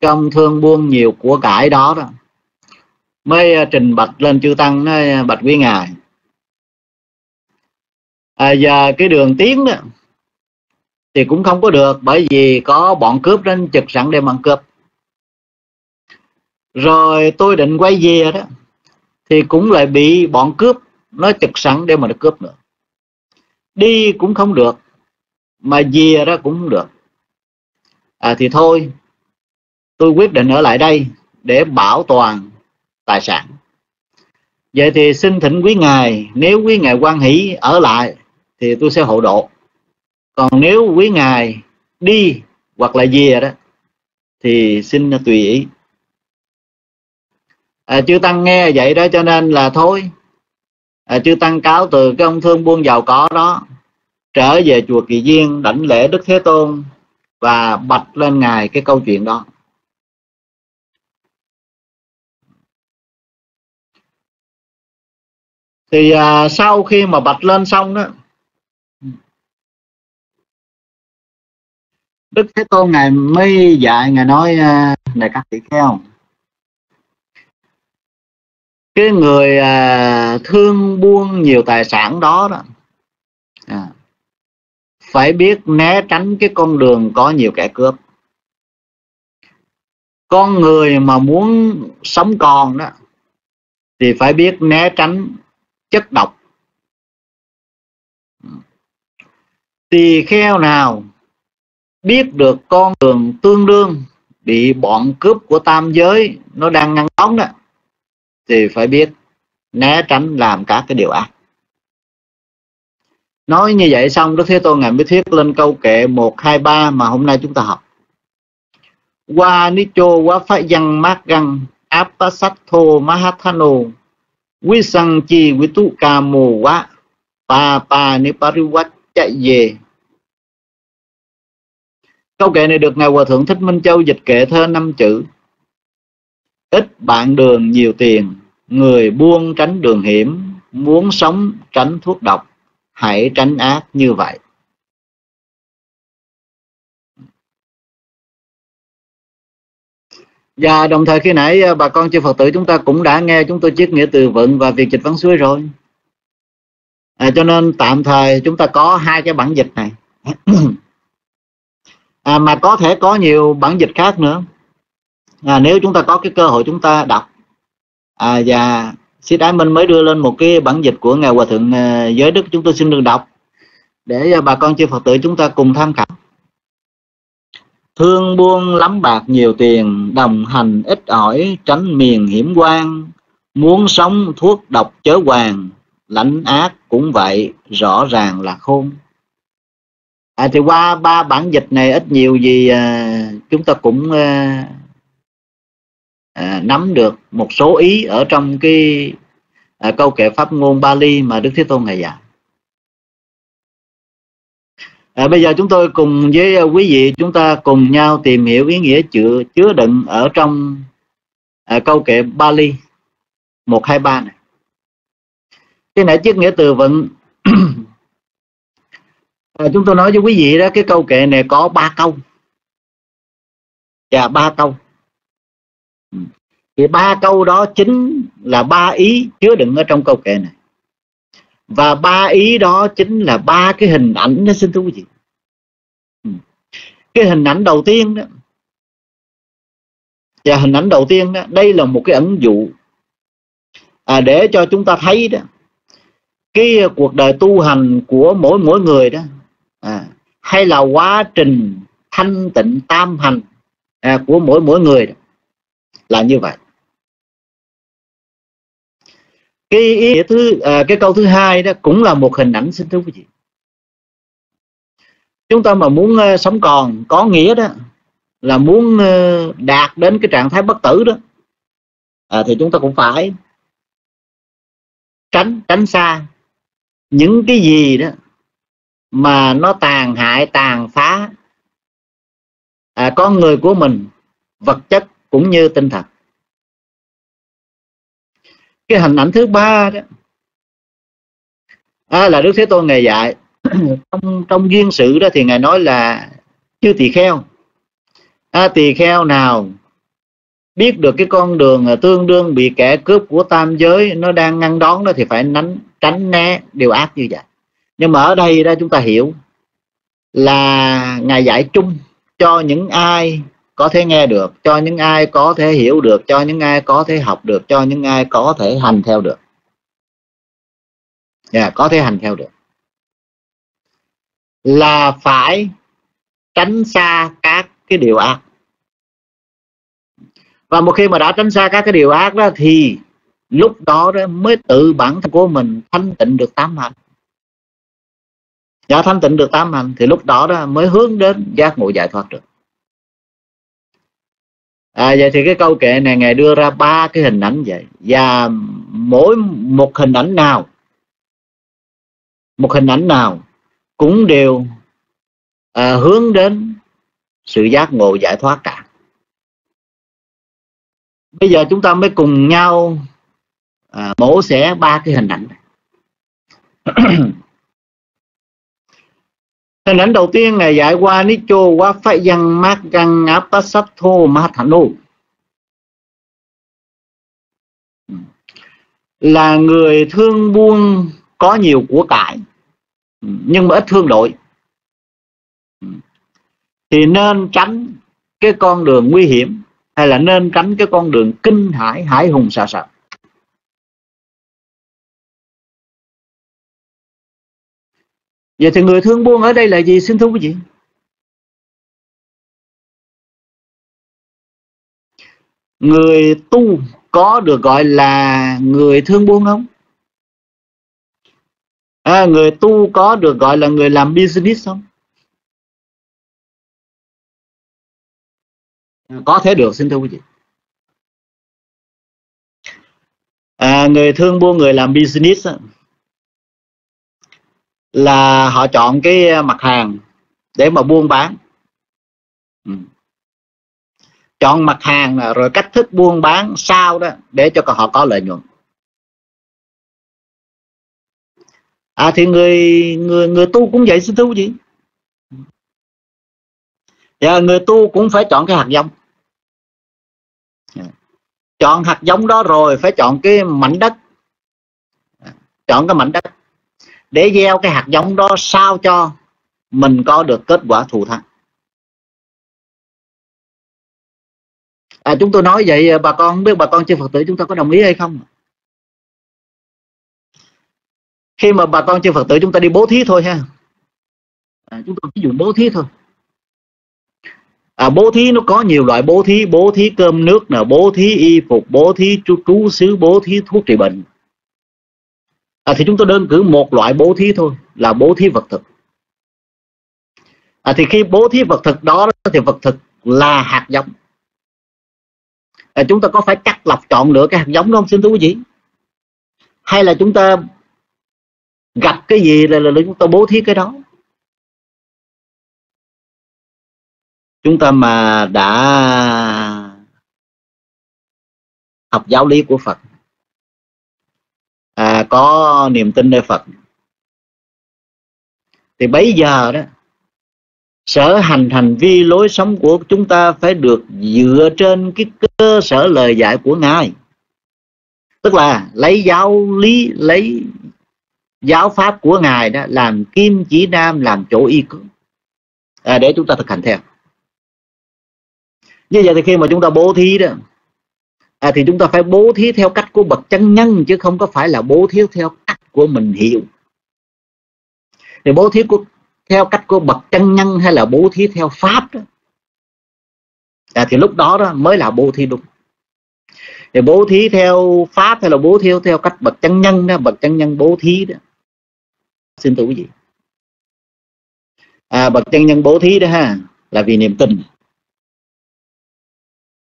cái ông thương buôn nhiều của cải đó đó mới à, trình bạch lên chư tăng nói à, bạch quý ngài. À, giờ cái đường tiến đó thì cũng không có được bởi vì có bọn cướp đến trực sẵn để ăn cướp. Rồi tôi định quay về đó thì cũng lại bị bọn cướp nó trực sẵn để mà nó cướp nữa. Đi cũng không được mà về đó cũng không được. À thì thôi tôi quyết định ở lại đây để bảo toàn tài sản. Vậy thì xin thỉnh quý ngài nếu quý ngài quan hỷ ở lại thì tôi sẽ hộ độ. Còn nếu quý ngài đi hoặc là về đó thì xin tùy ý. À, chư tăng nghe vậy đó cho nên là thôi. À, chư tăng cáo từ cái ông thương buôn giàu có đó trở về chùa kỳ viên đảnh lễ đức thế tôn và bạch lên ngài cái câu chuyện đó. Thì à, sau khi mà bạch lên xong đó đức thế tôn ngài mới dạy ngài nói à, này các tỷ kheo cái người à, thương buôn nhiều tài sản đó đó à, phải biết né tránh cái con đường có nhiều kẻ cướp. Con người mà muốn sống còn đó thì phải biết né tránh chất độc. Tỳ kheo nào biết được con đường tương đương bị bọn cướp của tam giới nó đang ngăn đóng đó, thì phải biết né tránh làm các cái điều ác. Nói như vậy xong, Đức Thế Tôn ngài mới thuyết lên câu kệ một, hai, ba mà hôm nay chúng ta học. Qua nicho quá phá văn mát găng, áp sát thô mahathano quý sang chi quý tu ca mù quá pa pa ni parivat chạy về câu kệ này được ngài hòa thượng thích minh châu dịch kệ thơ năm chữ. Ít bạn đường nhiều tiền, người buông tránh đường hiểm, muốn sống tránh thuốc độc, hãy tránh ác như vậy. Và đồng thời khi nãy à, bà con chư Phật tử chúng ta cũng đã nghe chúng tôi chiết nghĩa từ vựng và việc dịch văn xuôi rồi. À, cho nên tạm thời chúng ta có hai cái bản dịch này. À, mà có thể có nhiều bản dịch khác nữa. À, nếu chúng ta có cái cơ hội chúng ta đọc. À, và Sĩ Đái Minh mới đưa lên một cái bản dịch của Ngài Hòa Thượng à, Giới Đức chúng tôi xin được đọc để à, bà con chư Phật tử chúng ta cùng tham khảo. Thương buông lắm bạc nhiều tiền, đồng hành ít ỏi, tránh miền hiểm quan, muốn sống thuốc độc chớ hoàng, lãnh ác cũng vậy, rõ ràng là khôn. À, thì qua ba bản dịch này ít nhiều gì à, chúng ta cũng à, à, nắm được một số ý ở trong cái à, câu kệ pháp ngôn Bali mà Đức Thế Tôn ngày dạy. À, bây giờ chúng tôi cùng với ờ, quý vị chúng ta cùng nhau tìm hiểu ý nghĩa chứa, chứa đựng ở trong à, câu kệ Bali 123 này. Cái nãy chiếc nghĩa từ vận à, chúng tôi nói với quý vị đó cái câu kệ này có ba câu. Và dạ, ba câu. Ừ. Thì ba câu đó chính là ba ý chứa đựng ở trong câu kệ này và ba ý đó chính là ba cái hình ảnh đó xin thưa quý vị. Ừ. Cái hình ảnh đầu tiên đó. Và hình ảnh đầu tiên đó đây là một cái ẩn dụ. À, để cho chúng ta thấy đó cái cuộc đời tu hành của mỗi mỗi người đó à, hay là quá trình thanh tịnh tam hành à, của mỗi mỗi người đó, là như vậy. Cái ý nghĩa thứ à, cái câu thứ hai đó cũng là một hình ảnh xin thưa quý vị. Chúng ta mà muốn uh, sống còn có nghĩa đó là muốn uh, đạt đến cái trạng thái bất tử đó à, thì chúng ta cũng phải tránh tránh xa những cái gì đó mà nó tàn hại tàn phá à, con người của mình vật chất cũng như tinh thần cái hình ảnh thứ ba đó. À, là đức thế tôn ngài dạy trong trong duyên sự đó thì ngài nói là chư tỳ kheo. À, tỳ kheo nào biết được cái con đường tương đương bị kẻ cướp của tam giới nó đang ngăn đón đó thì phải nánh tránh né điều ác như vậy. Nhưng mà ở đây đó chúng ta hiểu là ngài dạy chung cho những ai có thể nghe được cho những ai có thể hiểu được cho những ai có thể học được cho những ai có thể hành theo được. Yeah, có thể hành theo được. Là phải tránh xa các cái điều ác. Và một khi mà đã tránh xa các cái điều ác đó thì lúc đó đó mới tự bản thân của mình thanh tịnh được tám hạnh đã thanh tịnh được tám hạnh thì lúc đó đó mới hướng đến giác ngộ giải thoát được à, vậy thì cái câu kệ này ngài đưa ra ba cái hình ảnh vậy. Và mỗi một hình ảnh nào một hình ảnh nào cũng đều à, hướng đến sự giác ngộ giải thoát cả. Bây giờ chúng ta mới cùng nhau à, mổ xẻ ba cái hình ảnh này. hình ảnh đầu tiên ngài dạy qua nicho qua phải dân mát găng áp sát thô ma thano là người thương buôn, có nhiều của cải, nhưng mà ít thương đội. Thì nên tránh cái con đường nguy hiểm, hay là nên tránh cái con đường kinh hải hải hùng sà sợ vậy thì người thương buôn ở đây là gì? Xin thưa quý vị. Người tu có được gọi là người thương buôn không? À, người tu có được gọi là người làm business không? À, có thể được xin thưa quý vị. À, người thương buôn người làm business là họ chọn cái ờ, mặt hàng để mà buôn bán. Ừ. chọn mặt hàng ờ, rồi cách thức buôn bán sao đó để cho họ có lợi nhuận. À thì người người người tu cũng vậy, xin thú gì vị. Dạ, người tu cũng phải chọn cái hạt giống. Chọn hạt giống đó rồi phải chọn cái mảnh đất. Chọn cái mảnh đất để gieo cái hạt giống đó sao cho mình có được kết quả thù thắng. À, chúng tôi nói vậy à, bà con không biết bà con chưa phật tử chúng ta có đồng ý hay không? Khi mà bà con chưa phật tử chúng ta đi bố thí thôi ha. À, chúng tôi ví dụ bố thí thôi. À, bố thí nó có nhiều loại bố thí bố thí cơm nước nè bố thí y phục bố thí trú, trú xứ bố thí thuốc trị bệnh à, thì chúng tôi đơn cử một loại bố thí thôi là bố thí vật thực. À, thì khi bố thí vật thực đó thì vật thực là hạt giống. À, chúng ta có phải cắt lọc chọn lựa cái hạt giống đó không? Xin thưa quý vị. Hay là chúng ta gặp cái gì là, là, là chúng ta bố thí cái đó? Chúng ta mà đã học giáo lý của Phật à, có niềm tin nơi Phật. Thì bây giờ đó sở hành hành vi lối sống của chúng ta phải được dựa trên cái cơ sở lời dạy của ngài. Tức là lấy giáo lý lấy giáo pháp của ngài đó làm kim chỉ nam làm chỗ y cứ à, để chúng ta thực hành theo. Như vậy thì khi mà chúng ta bố thí đó à, thì chúng ta phải bố thí theo cách của bậc chân nhân chứ không có phải là bố thí theo cách của mình hiểu thì bố thí của theo cách của bậc chân nhân hay là bố thí theo pháp đó à, thì lúc đó đó mới là bố thí đúng thì bố thí theo pháp hay là bố thí theo cách bậc chân nhân đó bậc chân nhân bố thí đó xin thưa quý vị à, bậc chân nhân bố thí đó ha là vì niềm tin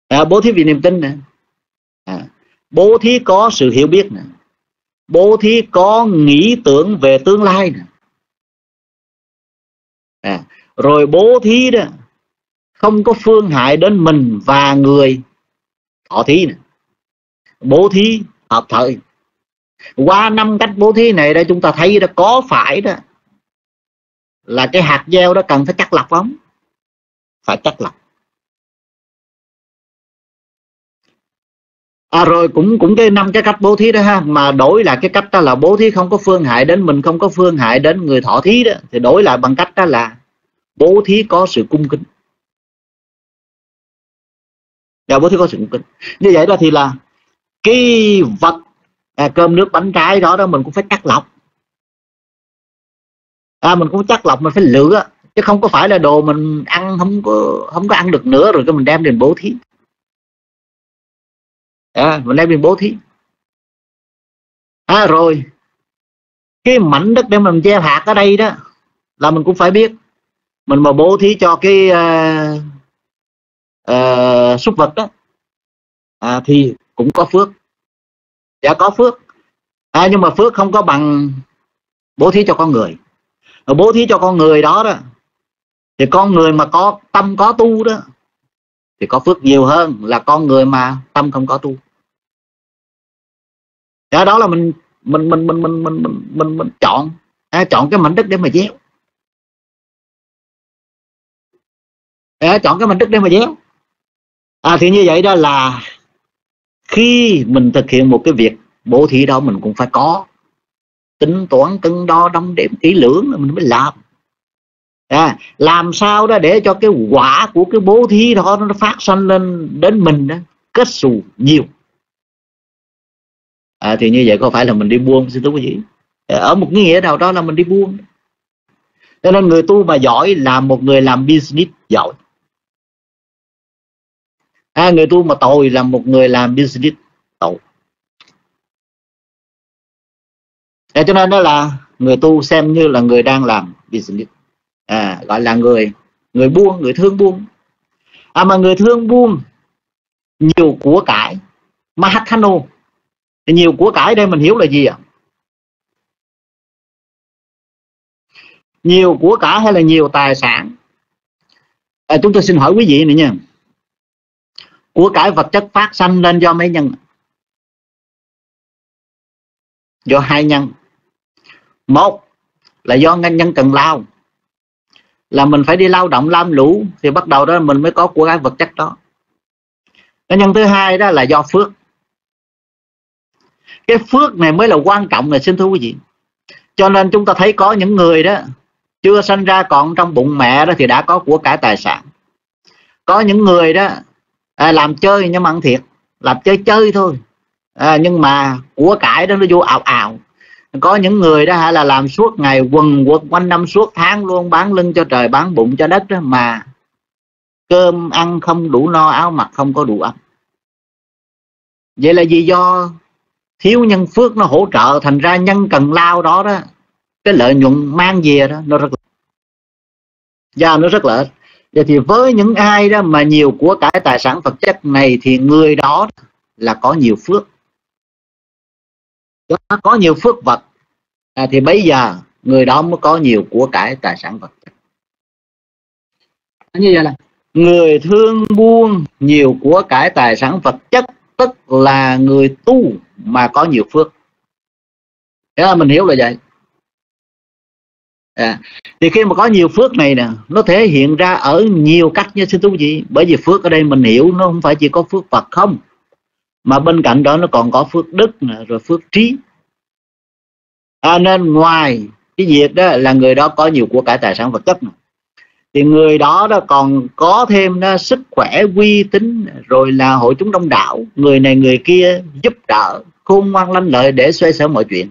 à, bố thí vì niềm tin nè à, bố thí có sự hiểu biết nè. Bố thí có nghĩ tưởng về tương lai nè. À, rồi bố thí đó không có phương hại đến mình và người thọ thí nè. Bố thí hợp thời. Qua năm cách bố thí này đây chúng ta thấy đó có phải đó là cái hạt gieo đó cần phải chắc lọc không? Phải chắc lọc. À, rồi cũng cũng cái năm cái cách bố thí đó ha. Mà đổi lại cái cách đó là bố thí không có phương hại đến mình không có phương hại đến người thọ thí đó. Thì đổi lại bằng cách đó là bố thí có sự cung kính. Và bố thí có sự cung kính. Như vậy đó thì là cái vật à, cơm nước bánh trái đó đó mình cũng phải cắt lọc. À, mình cũng chắc lọc mình phải lựa. Chứ không có phải là đồ mình ăn không có không có ăn được nữa rồi cái mình đem đến bố thí à, mình đem đến bố thí. À rồi. Cái mảnh đất để mình gieo hạt ở đây đó là mình cũng phải biết. Mình mà bố thí cho cái uh, uh, súc vật đó à, thì cũng có phước. Dạ có phước. À, nhưng mà phước không có bằng bố thí cho con người. Bố thí cho con người đó đó thì con người mà có tâm có tu đó thì có phước nhiều hơn là con người mà tâm không có tu đó, đó là mình mình mình mình mình mình mình, mình, mình chọn. À, chọn cái mảnh đất để mà gieo. À, chọn cái mảnh đất để mà gieo. À thì như vậy đó là khi mình thực hiện một cái việc bố thí đó mình cũng phải có tính toán cân đo đong đếm kỹ lưỡng mình mới làm. À, làm sao đó để cho cái quả của cái bố thí đó nó phát sanh lên đến mình đó kết xù nhiều à, thì như vậy có phải là mình đi buông xin thưa quý vị? Ờ, ở một nghĩa nào đó là mình đi buông cho nên người tu mà giỏi là một người làm business giỏi. À, người tu mà tội là một người làm business tội. À, cho nên đó là người tu xem như là người đang làm business. À, gọi là người người buông người thương buông à mà người thương buông nhiều của cải. Mahatano nhiều của cải đây mình hiểu là gì ạ? Nhiều của cải hay là nhiều tài sản? À, chúng tôi xin hỏi quý vị này nha. Của cải vật chất phát sanh lên do mấy nhân do hai nhân. Một là do nhân nhân cần lao. Là mình phải đi lao động lam lũ thì bắt đầu đó mình mới có của cải vật chất đó. Cái nhân thứ hai đó là do phước cái phước này mới là quan trọng này xin thưa quý vị. Cho nên chúng ta thấy có những người đó chưa sinh ra còn trong bụng mẹ đó thì đã có của cải tài sản. Có những người đó à, làm chơi nhưng mà ăn thiệt làm chơi chơi thôi. À, nhưng mà của cải đó nó vô ảo ảo có những người đó hả là làm suốt ngày quần quật quanh năm suốt tháng luôn bán lưng cho trời bán bụng cho đất đó mà cơm ăn không đủ no áo mặc không có đủ ấm. Vậy là vì do thiếu nhân phước nó hỗ trợ thành ra nhân cần lao đó đó cái lợi nhuận mang về đó nó rất là do nó rất là vậy thì với những ai đó mà nhiều của cải tài sản vật chất này thì người đó là có nhiều phước. Nó có nhiều phước vật. À, thì bây giờ người đó mới có nhiều của cải tài sản vật chất. Như vậy là người thương buông nhiều của cải tài sản vật chất tức là người tu mà có nhiều phước. Thế là mình hiểu là vậy. À, thì khi mà có nhiều phước này nè nó thể hiện ra ở nhiều cách như xin thú vị bởi vì phước ở đây mình hiểu nó không phải chỉ có phước Phật không mà bên cạnh đó nó còn có phước đức nè, rồi phước trí. À, nên ngoài cái việc đó là người đó có nhiều của cải tài sản vật chất nè, thì người đó đó còn có thêm đó, sức khỏe uy tín rồi là hội chúng đông đảo. Người này người kia giúp đỡ khôn ngoan lanh lợi để xoay sở mọi chuyện.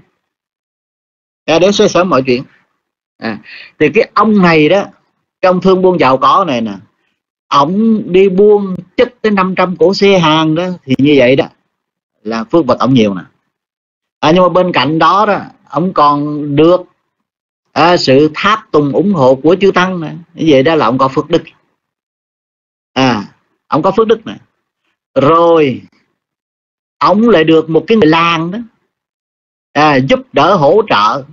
À, để xoay sở mọi chuyện. À, thì cái ông này đó cái ông thương buôn giàu có này nè ông đi buôn chất tới 500 cổ xe hàng đó thì như vậy đó là phước vật ông nhiều nè. À, nhưng mà bên cạnh đó đó ông còn được à, sự tháp tùng ủng hộ của chư tăng nè. Vậy đó là ông có phước đức. À ông có phước đức nè. Rồi ông lại được một cái người làng đó à, giúp đỡ hỗ trợ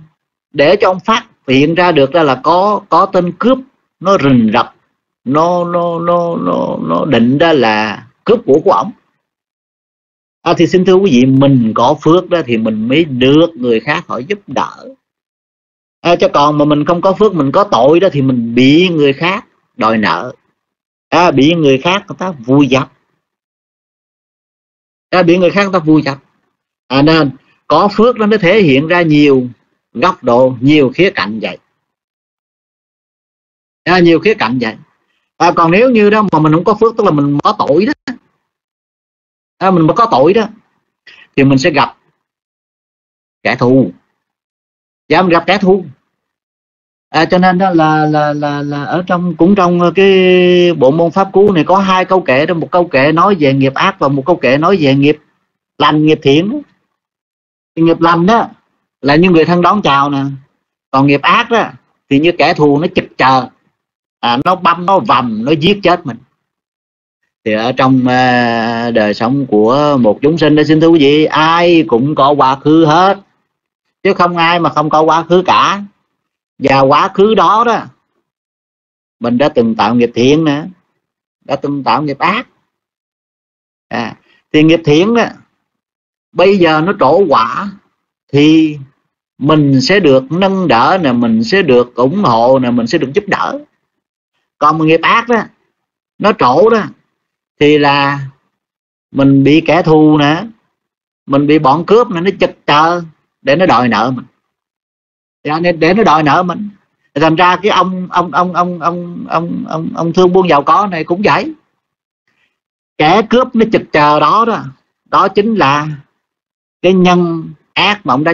để cho ông phát hiện ra được ra là có có tên cướp nó rình rập nó nó nó nó nó định ra là cướp của của ông. à, thì xin thưa quý vị mình có phước đó thì mình mới được người khác họ giúp đỡ à, cho còn mà mình không có phước mình có tội đó thì mình bị người khác đòi nợ. À, bị người khác người ta vui dập. À, bị người khác người ta vui dập. À, nên có phước nó mới thể hiện ra nhiều góc độ nhiều khía cạnh vậy. À, nhiều khía cạnh vậy. À, còn nếu như đó mà mình không có phước tức là mình có tội đó. À, mình mà có tội đó thì mình sẽ gặp kẻ thù. Dạ, giảm gặp kẻ thù. À, cho nên đó là là là là ở trong cũng trong cái bộ môn pháp cú này có hai câu kệ đó. Một câu kệ nói về nghiệp ác và một câu kệ nói về nghiệp lành nghiệp thiện. Nghiệp lành đó là như người thân đón chào nè. Còn nghiệp ác đó thì như kẻ thù nó chực chờ. À, nó băm nó vầm nó giết chết mình. Thì ở trong à, đời sống của một chúng sinh đó xin thưa quý vị ai cũng có quá khứ hết chứ không ai mà không có quá khứ cả. Và quá khứ đó đó mình đã từng tạo nghiệp thiện nè đã từng tạo nghiệp ác. À, thì nghiệp thiện đó bây giờ nó trổ quả thì mình sẽ được nâng đỡ nè mình sẽ được ủng hộ nè mình sẽ được giúp đỡ. Còn nghiệp ác đó nó trổ đó thì là mình bị kẻ thù nè mình bị bọn cướp nè nó chật chờ để nó đòi nợ mình. Nên để nó đòi nợ mình. Thành ra cái ông ông ông ông ông ông ông, ông thương buôn giàu có này cũng vậy. Kẻ cướp nó chực chờ đó đó. Đó chính là cái nhân ác mà ông đã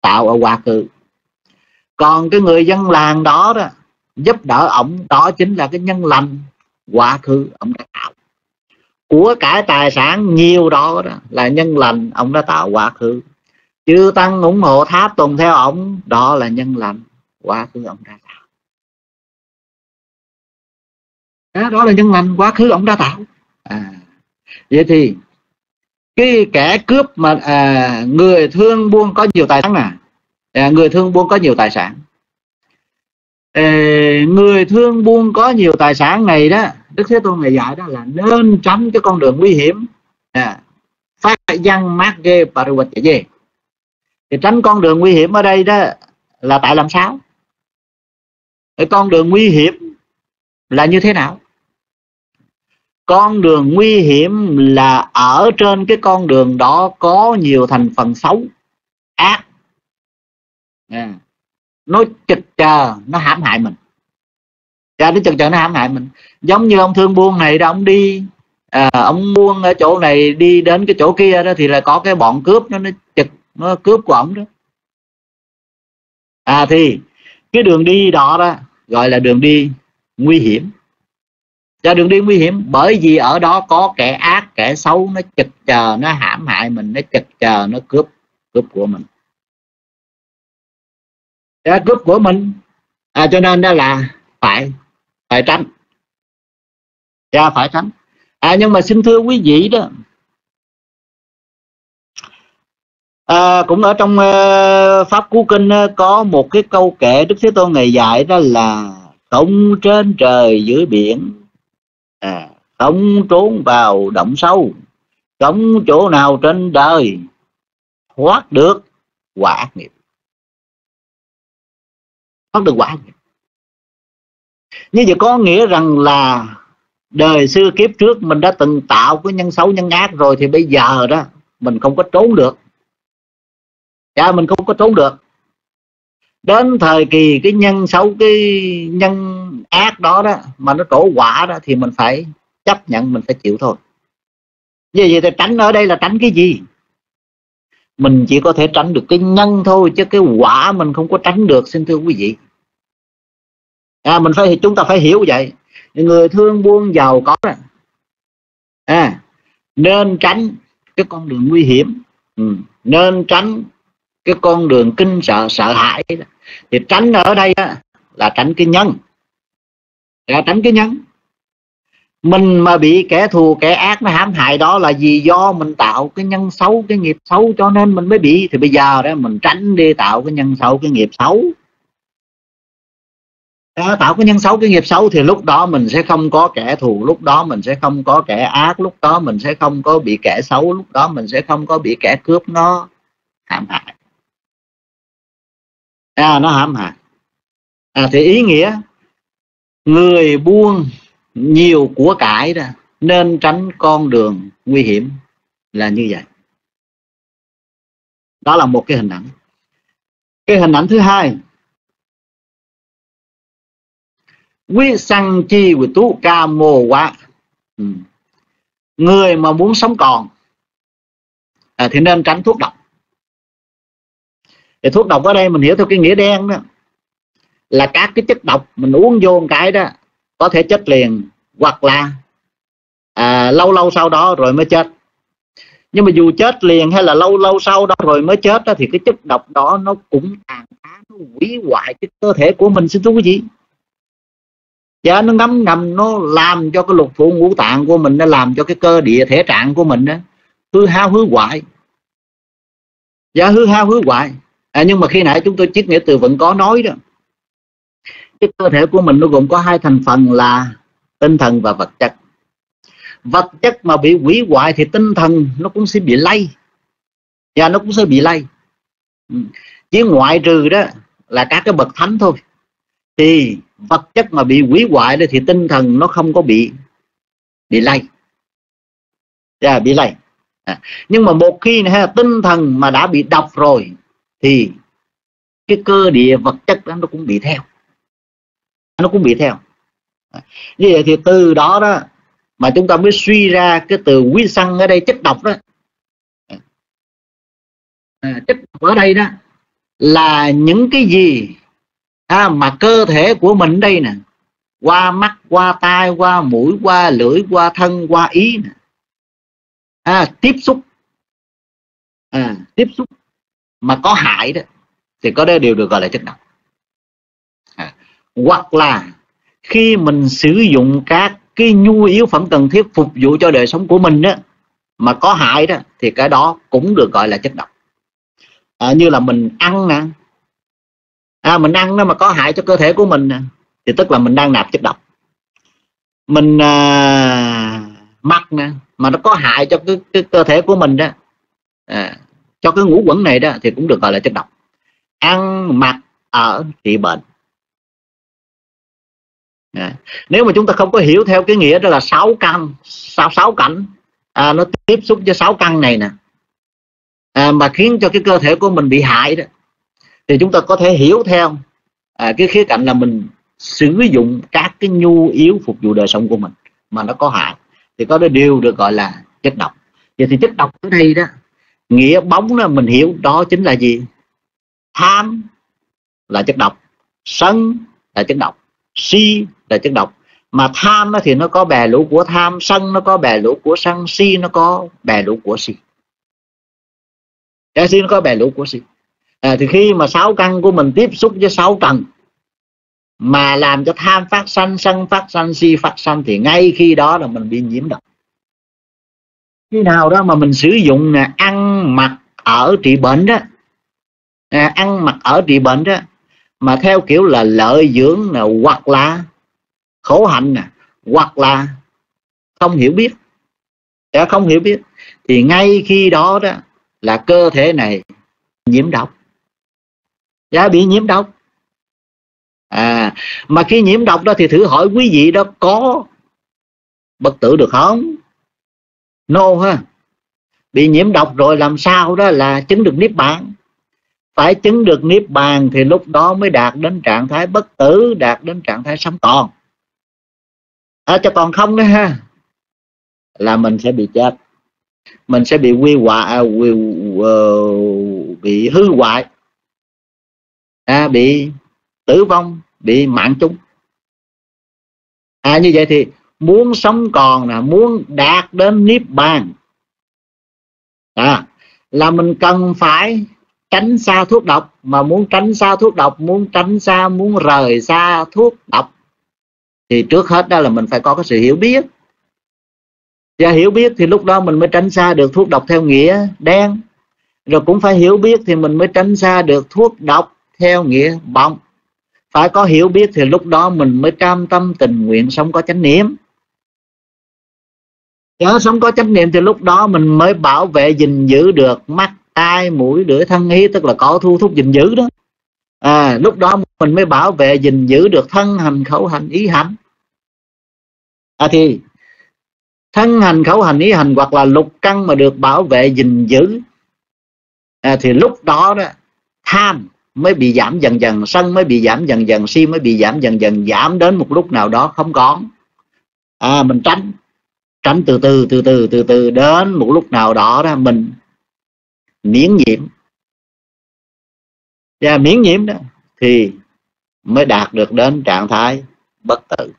tạo ở quá khứ. còn cái người dân làng đó đó giúp đỡ ông, đó chính là cái nhân lành quá khứ ông đã tạo. Của cải tài sản nhiều đó, đó là nhân lành ông đã tạo quá khứ chư tăng ủng hộ tháp tùng theo ổng đó là nhân lành quá khứ ông đã tạo. Đó, đó là nhân lành quá khứ ông đã tạo. À, vậy thì cái kẻ cướp mà à, người thương buôn có nhiều tài sản à, à người thương buôn có nhiều tài sản. À, người thương buôn có nhiều tài sản này đó đức thế tôn này dạy đó là nên tránh cái con đường nguy hiểm. À, phát văn mát ghê parivat gì dạ thì tránh con đường nguy hiểm ở đây đó là tại làm sao? Cái con đường nguy hiểm là như thế nào? Con đường nguy hiểm là ở trên cái con đường đó có nhiều thành phần xấu. Ác à, nó chực chờ nó hãm hại mình. Ra nó chực chờ nó hãm hại mình. Giống như ông thương buôn này đó ông đi à, ông buôn ở chỗ này đi đến cái chỗ kia đó thì là có cái bọn cướp nó nó chực nó cướp của ông đó. À thì cái đường đi đó đó gọi là đường đi nguy hiểm. Cho đường đi nguy hiểm bởi vì ở đó có kẻ ác kẻ xấu nó chực chờ nó hãm hại mình nó chực chờ nó cướp cướp của mình. Để cướp của mình à, cho nên đó là phải phải tránh. Ra phải tránh. À nhưng mà xin thưa quý vị đó à, cũng ở trong uh, pháp cú kinh uh, có một cái câu kệ đức thế tôn ngày dạy đó là không trên trời dưới biển à, không trốn vào động sâu không chỗ nào trên đời thoát được quả ác nghiệp. Thoát được quả ác nghiệp. Như vậy có nghĩa rằng là đời xưa kiếp trước mình đã từng tạo cái nhân xấu nhân ác rồi thì bây giờ đó mình không có trốn được dạ mình không có trốn được. Đến thời kỳ cái nhân xấu cái nhân ác đó đó mà nó trổ quả đó thì mình phải chấp nhận mình phải chịu thôi. Như vậy thì tránh ở đây là tránh cái gì? Mình chỉ có thể tránh được cái nhân thôi chứ cái quả mình không có tránh được xin thưa quý vị. À, mình phải chúng ta phải hiểu vậy. Người thương buôn giàu có à, nên tránh cái con đường nguy hiểm. Ừ. nên tránh cái con đường kinh sợ sợ hãi thì tránh ở đây là tránh cái nhân là tránh cái nhân mình mà bị kẻ thù kẻ ác nó hãm hại đó là vì do mình tạo cái nhân xấu cái nghiệp xấu cho nên mình mới bị. Thì bây giờ đó mình tránh đi tạo cái nhân xấu cái nghiệp xấu. Đó, tạo cái nhân xấu cái nghiệp xấu thì lúc đó mình sẽ không có kẻ thù lúc đó mình sẽ không có kẻ ác lúc đó mình sẽ không có bị kẻ xấu lúc đó mình sẽ không có bị kẻ cướp nó hãm hại à, nó hãm hại. À, thì ý nghĩa người buông nhiều của cải đó nên tránh con đường nguy hiểm là như vậy. Đó là một cái hình ảnh. Cái hình ảnh thứ hai quý sang chi của tú ca mồ quá. Ừ. người mà muốn sống còn à, thì nên tránh thuốc độc thì thuốc độc ở đây mình hiểu theo cái nghĩa đen đó. Là các cái chất độc mình uống vô một cái đó có thể chết liền hoặc là à, lâu lâu sau đó rồi mới chết. Nhưng mà dù chết liền hay là lâu lâu sau đó rồi mới chết đó, thì cái chất độc đó nó cũng tàn phá nó hủy hoại cái cơ thể của mình. Xin thưa quý vị. Và nó ngấm ngầm nó làm cho cái lục phủ ngũ tạng của mình nó làm cho cái cơ địa thể trạng của mình đó, hư hao hư hoại. Và hư hao hư hoại à, nhưng mà khi nãy chúng tôi triết nghĩa từ vẫn có nói đó. Cái cơ thể của mình nó gồm có hai thành phần là tinh thần và vật chất. Vật chất mà bị hủy hoại thì tinh thần nó cũng sẽ bị lây. Và nó cũng sẽ bị lây. Ừ. Chỉ ngoại trừ đó là các cái bậc thánh thôi. Thì vật chất mà bị hủy hoại đó thì tinh thần nó không có bị bị lây. Yeah, bị lây. À, nhưng mà một khi này, tinh thần mà đã bị độc rồi thì cái cơ địa vật chất đó nó cũng bị theo. Nó cũng bị theo. Như vậy thì từ đó đó mà chúng ta mới suy ra cái từ quý xăng ở đây chất độc đó. À, chất độc ở đây đó là những cái gì? À, mà cơ thể của mình đây nè qua mắt qua tai qua mũi qua lưỡi qua thân qua ý nè. À, tiếp xúc. À, tiếp xúc mà có hại đó thì có đây đều được gọi là chất độc. À, hoặc là khi mình sử dụng các cái nhu yếu phẩm cần thiết phục vụ cho đời sống của mình đó mà có hại đó thì cái đó cũng được gọi là chất độc. À, như là mình ăn nè. À, mình ăn nó mà có hại cho cơ thể của mình nè thì tức là mình đang nạp chất độc. Mình à, mặc nè mà nó có hại cho cái, cái cơ thể của mình đó. À, cho cái ngũ quẩn này đó thì cũng được gọi là chất độc. Ăn mặc ở trị bệnh. À, nếu mà chúng ta không có hiểu theo cái nghĩa đó là sáu căn sáu sáu cảnh à, nó tiếp xúc với sáu căn này nè. À, mà khiến cho cái cơ thể của mình bị hại đó thì chúng ta có thể hiểu theo à, cái khía cạnh là mình sử dụng các cái nhu yếu phục vụ đời sống của mình mà nó có hại. Thì có cái điều được gọi là chất độc. Vậy thì chất độc ở đây đó nghĩa bóng đó mình hiểu đó chính là gì? Tham là chất độc sân là chất độc si là chất độc. Mà tham thì nó có bè lũ của tham sân nó có bè lũ của sân si nó có bè lũ của si. Cái si nó có bè lũ của si. À, thì khi mà sáu căn của mình tiếp xúc với sáu trần mà làm cho tham phát sanh sân phát sanh si phát sanh thì ngay khi đó là mình bị nhiễm độc. Khi nào đó mà mình sử dụng nè ăn mặc ở trị bệnh đó. À, ăn mặc ở trị bệnh đó mà theo kiểu là lợi dưỡng nè hoặc là khổ hạnh nè hoặc là không hiểu biết. Đã không hiểu biết thì ngay khi đó đó là cơ thể này nhiễm độc. Đã bị nhiễm độc. À mà khi nhiễm độc đó thì thử hỏi quý vị đó có bất tử được không? No ha bị nhiễm độc rồi làm sao đó là chứng được niết bàn. Phải chứng được niết bàn thì lúc đó mới đạt đến trạng thái bất tử đạt đến trạng thái sống còn. À, cho còn không nữa ha. Là mình sẽ bị chết. Mình sẽ bị quy hoại à, quy, uh, bị hư hoại. À, bị tử vong bị mạng chung à như vậy thì muốn sống còn là muốn đạt đến niết bàn à là mình cần phải tránh xa thuốc độc, mà muốn tránh xa thuốc độc, muốn tránh xa, muốn rời xa thuốc độc, thì trước hết đó là mình phải có cái sự hiểu biết. Và hiểu biết thì lúc đó mình mới tránh xa được thuốc độc theo nghĩa đen. Rồi cũng phải hiểu biết thì mình mới tránh xa được thuốc độc theo nghĩa bóng phải có hiểu biết thì lúc đó mình mới cam tâm tình nguyện sống có chánh niệm. Nhớ sống có chánh niệm thì lúc đó mình mới bảo vệ gìn giữ được mắt tai mũi lưỡi thân ý tức là có thu thúc gìn giữ đó. À, lúc đó mình mới bảo vệ gìn giữ được thân hành khẩu hành ý hành à thì thân hành khẩu hành ý hành hoặc là lục căn mà được bảo vệ gìn giữ à, thì lúc đó đó tham mới bị giảm dần dần sân mới bị giảm dần dần si mới bị giảm dần dần giảm đến một lúc nào đó không còn. À mình tránh tránh từ từ từ từ từ từ đến một lúc nào đó đó mình miễn nhiễm. Và miễn nhiễm đó thì mới đạt được đến trạng thái bất tử.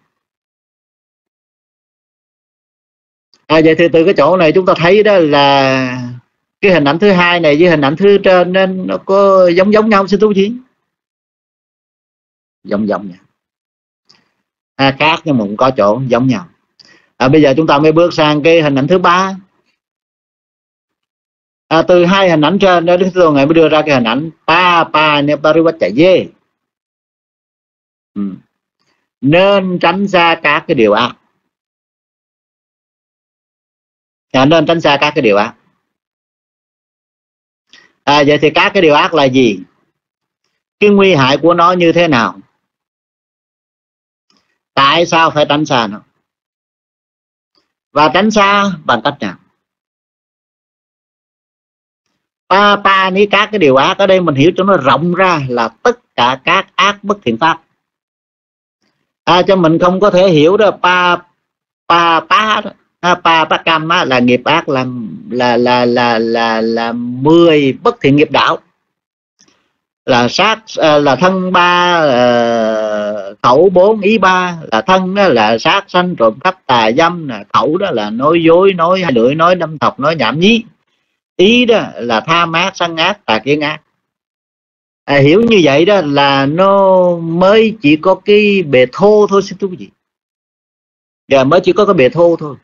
À, vậy thì từ cái chỗ này chúng ta thấy đó là cái hình ảnh thứ hai này với hình ảnh thứ trên nên nó có giống giống nhau. Xin thú chí giống giống nhau. À, khác nhưng mà cũng có chỗ giống nhau à, bây giờ chúng ta mới bước sang cái hình ảnh thứ ba. À, từ hai hình ảnh trên đó đức thưa ngài mới đưa ra cái hình ảnh pa pa ne parivachaye ừ. nên tránh xa các cái điều ác. À, nên tránh xa các cái điều ác. À, vậy thì các cái điều ác là gì? Cái nguy hại của nó như thế nào? Tại sao phải tránh xa nó? Và tránh xa bằng cách nào? Pa pa ni các cái điều ác ở đây mình hiểu cho nó rộng ra là tất cả các ác bất thiện pháp. À, cho mình không có thể hiểu đó pa pa pa đó. À, pa pa cam á, là nghiệp ác là là là là là là mười bất thiện nghiệp đạo. Là sát à, là thân ba là khẩu bốn ý ba là thân đó là sát sanh trộm cắp tà dâm là khẩu đó là nói dối nói lưỡi nói đâm thọc nói nhảm nhí. Ý đó là tha mát sân ác tà kiến ác. À, hiểu như vậy đó là nó mới chỉ có cái bề thô thôi xin thưa quý vị. Giờ mới chỉ có cái bề thô thôi.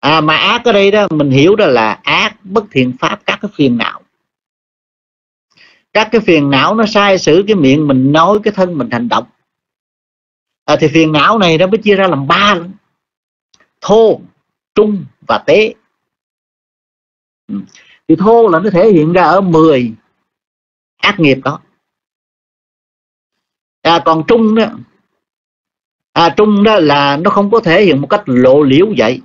À, mà ác ở đây đó mình hiểu đó là ác bất thiện pháp các cái phiền não. Các cái phiền não nó sai sử cái miệng mình nói cái thân mình hành động à, thì phiền não này nó mới chia ra làm ba thô trung và tế. Ừ. thì thô là nó thể hiện ra ở 10 ác nghiệp đó. À, còn trung đó à, trung đó là nó không có thể hiện một cách lộ liễu vậy.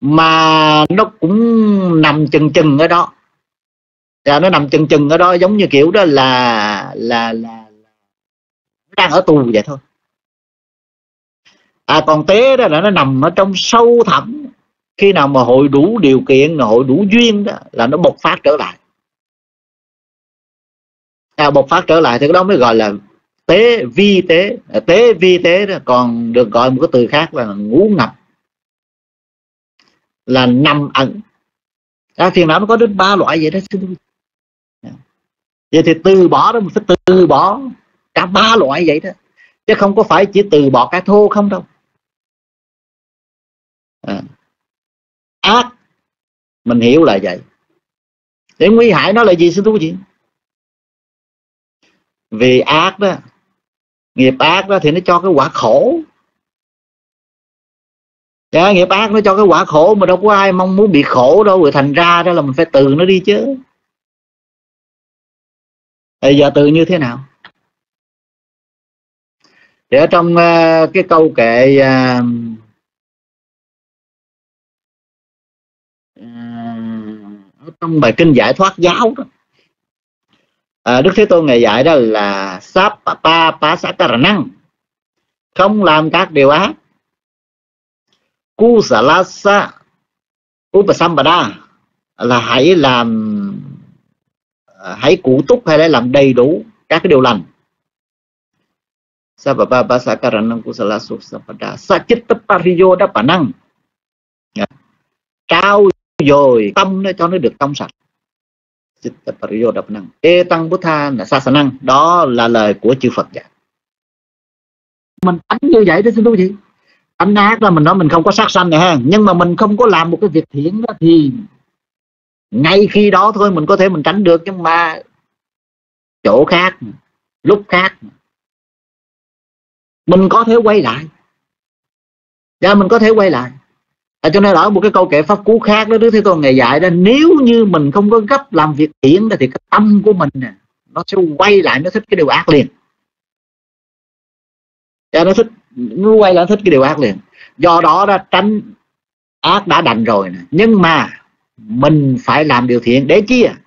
Mà nó cũng nằm chừng chừng ở đó. À, nó nằm chừng chừng ở đó giống như kiểu đó là là là đang ở tù vậy thôi. À còn tế đó là nó nằm ở trong sâu thẳm. Khi nào mà hội đủ điều kiện hội đủ duyên đó là nó bộc phát trở lại. À, bộc phát trở lại thì cái đó mới gọi là tế vi tế. À, tế vi tế đó còn được gọi một cái từ khác là ngũ ngập. Là nằm ẩn. À, phiền não nó có đến ba loại vậy đó vậy thì từ bỏ đó mình phải từ bỏ cả ba loại vậy đó. Chứ không có phải chỉ từ bỏ cái thô không đâu. À. ác. Mình hiểu là vậy. Để nguy hại nó là gì xin thú gì vì ác đó nghiệp ác đó thì nó cho cái quả khổ. Dạ, nghiệp ác nó cho cái quả khổ mà đâu có ai mong muốn bị khổ đâu rồi thành ra đó là mình phải từ nó đi chứ. Bây giờ từ như thế nào? Thì ở trong uh, cái câu kệ uh, ở trong bài kinh giải thoát giáo đó à, đức thế tôn ngày dạy đó là sáp pa pa sa năng không làm các điều ác. Kusalasa upasambada là hãy làm hãy cụ túc hay là làm đầy đủ các cái điều lành sababa basakaranam kusala susapada sachitta pariyoda panang. Dạ. trao dồi tâm nó cho nó được trong sạch. Chitta pariyoda panang. E tăng buddha là sa năng. Đó là lời của chư Phật dạy. Mình đánh như vậy đó xin lỗi gì anh ác là mình nói mình không có sát sanh này ha. Nhưng mà mình không có làm một cái việc thiện đó thì ngay khi đó thôi mình có thể mình tránh được. Nhưng mà chỗ khác, lúc khác mình có thể quay lại. Và dạ, mình có thể quay lại. À, cho nên ở một cái câu kệ pháp cú khác đó Đức Thế Tôn ngày dạy đó nếu như mình không có gấp làm việc thiện thì cái tâm của mình nè nó sẽ quay lại nó thích cái điều ác liền. Và dạ, nó thích nó quay lại thích cái điều ác liền. Do đó đó tránh ác đã đành rồi nè. Nhưng mà mình phải làm điều thiện để chia. à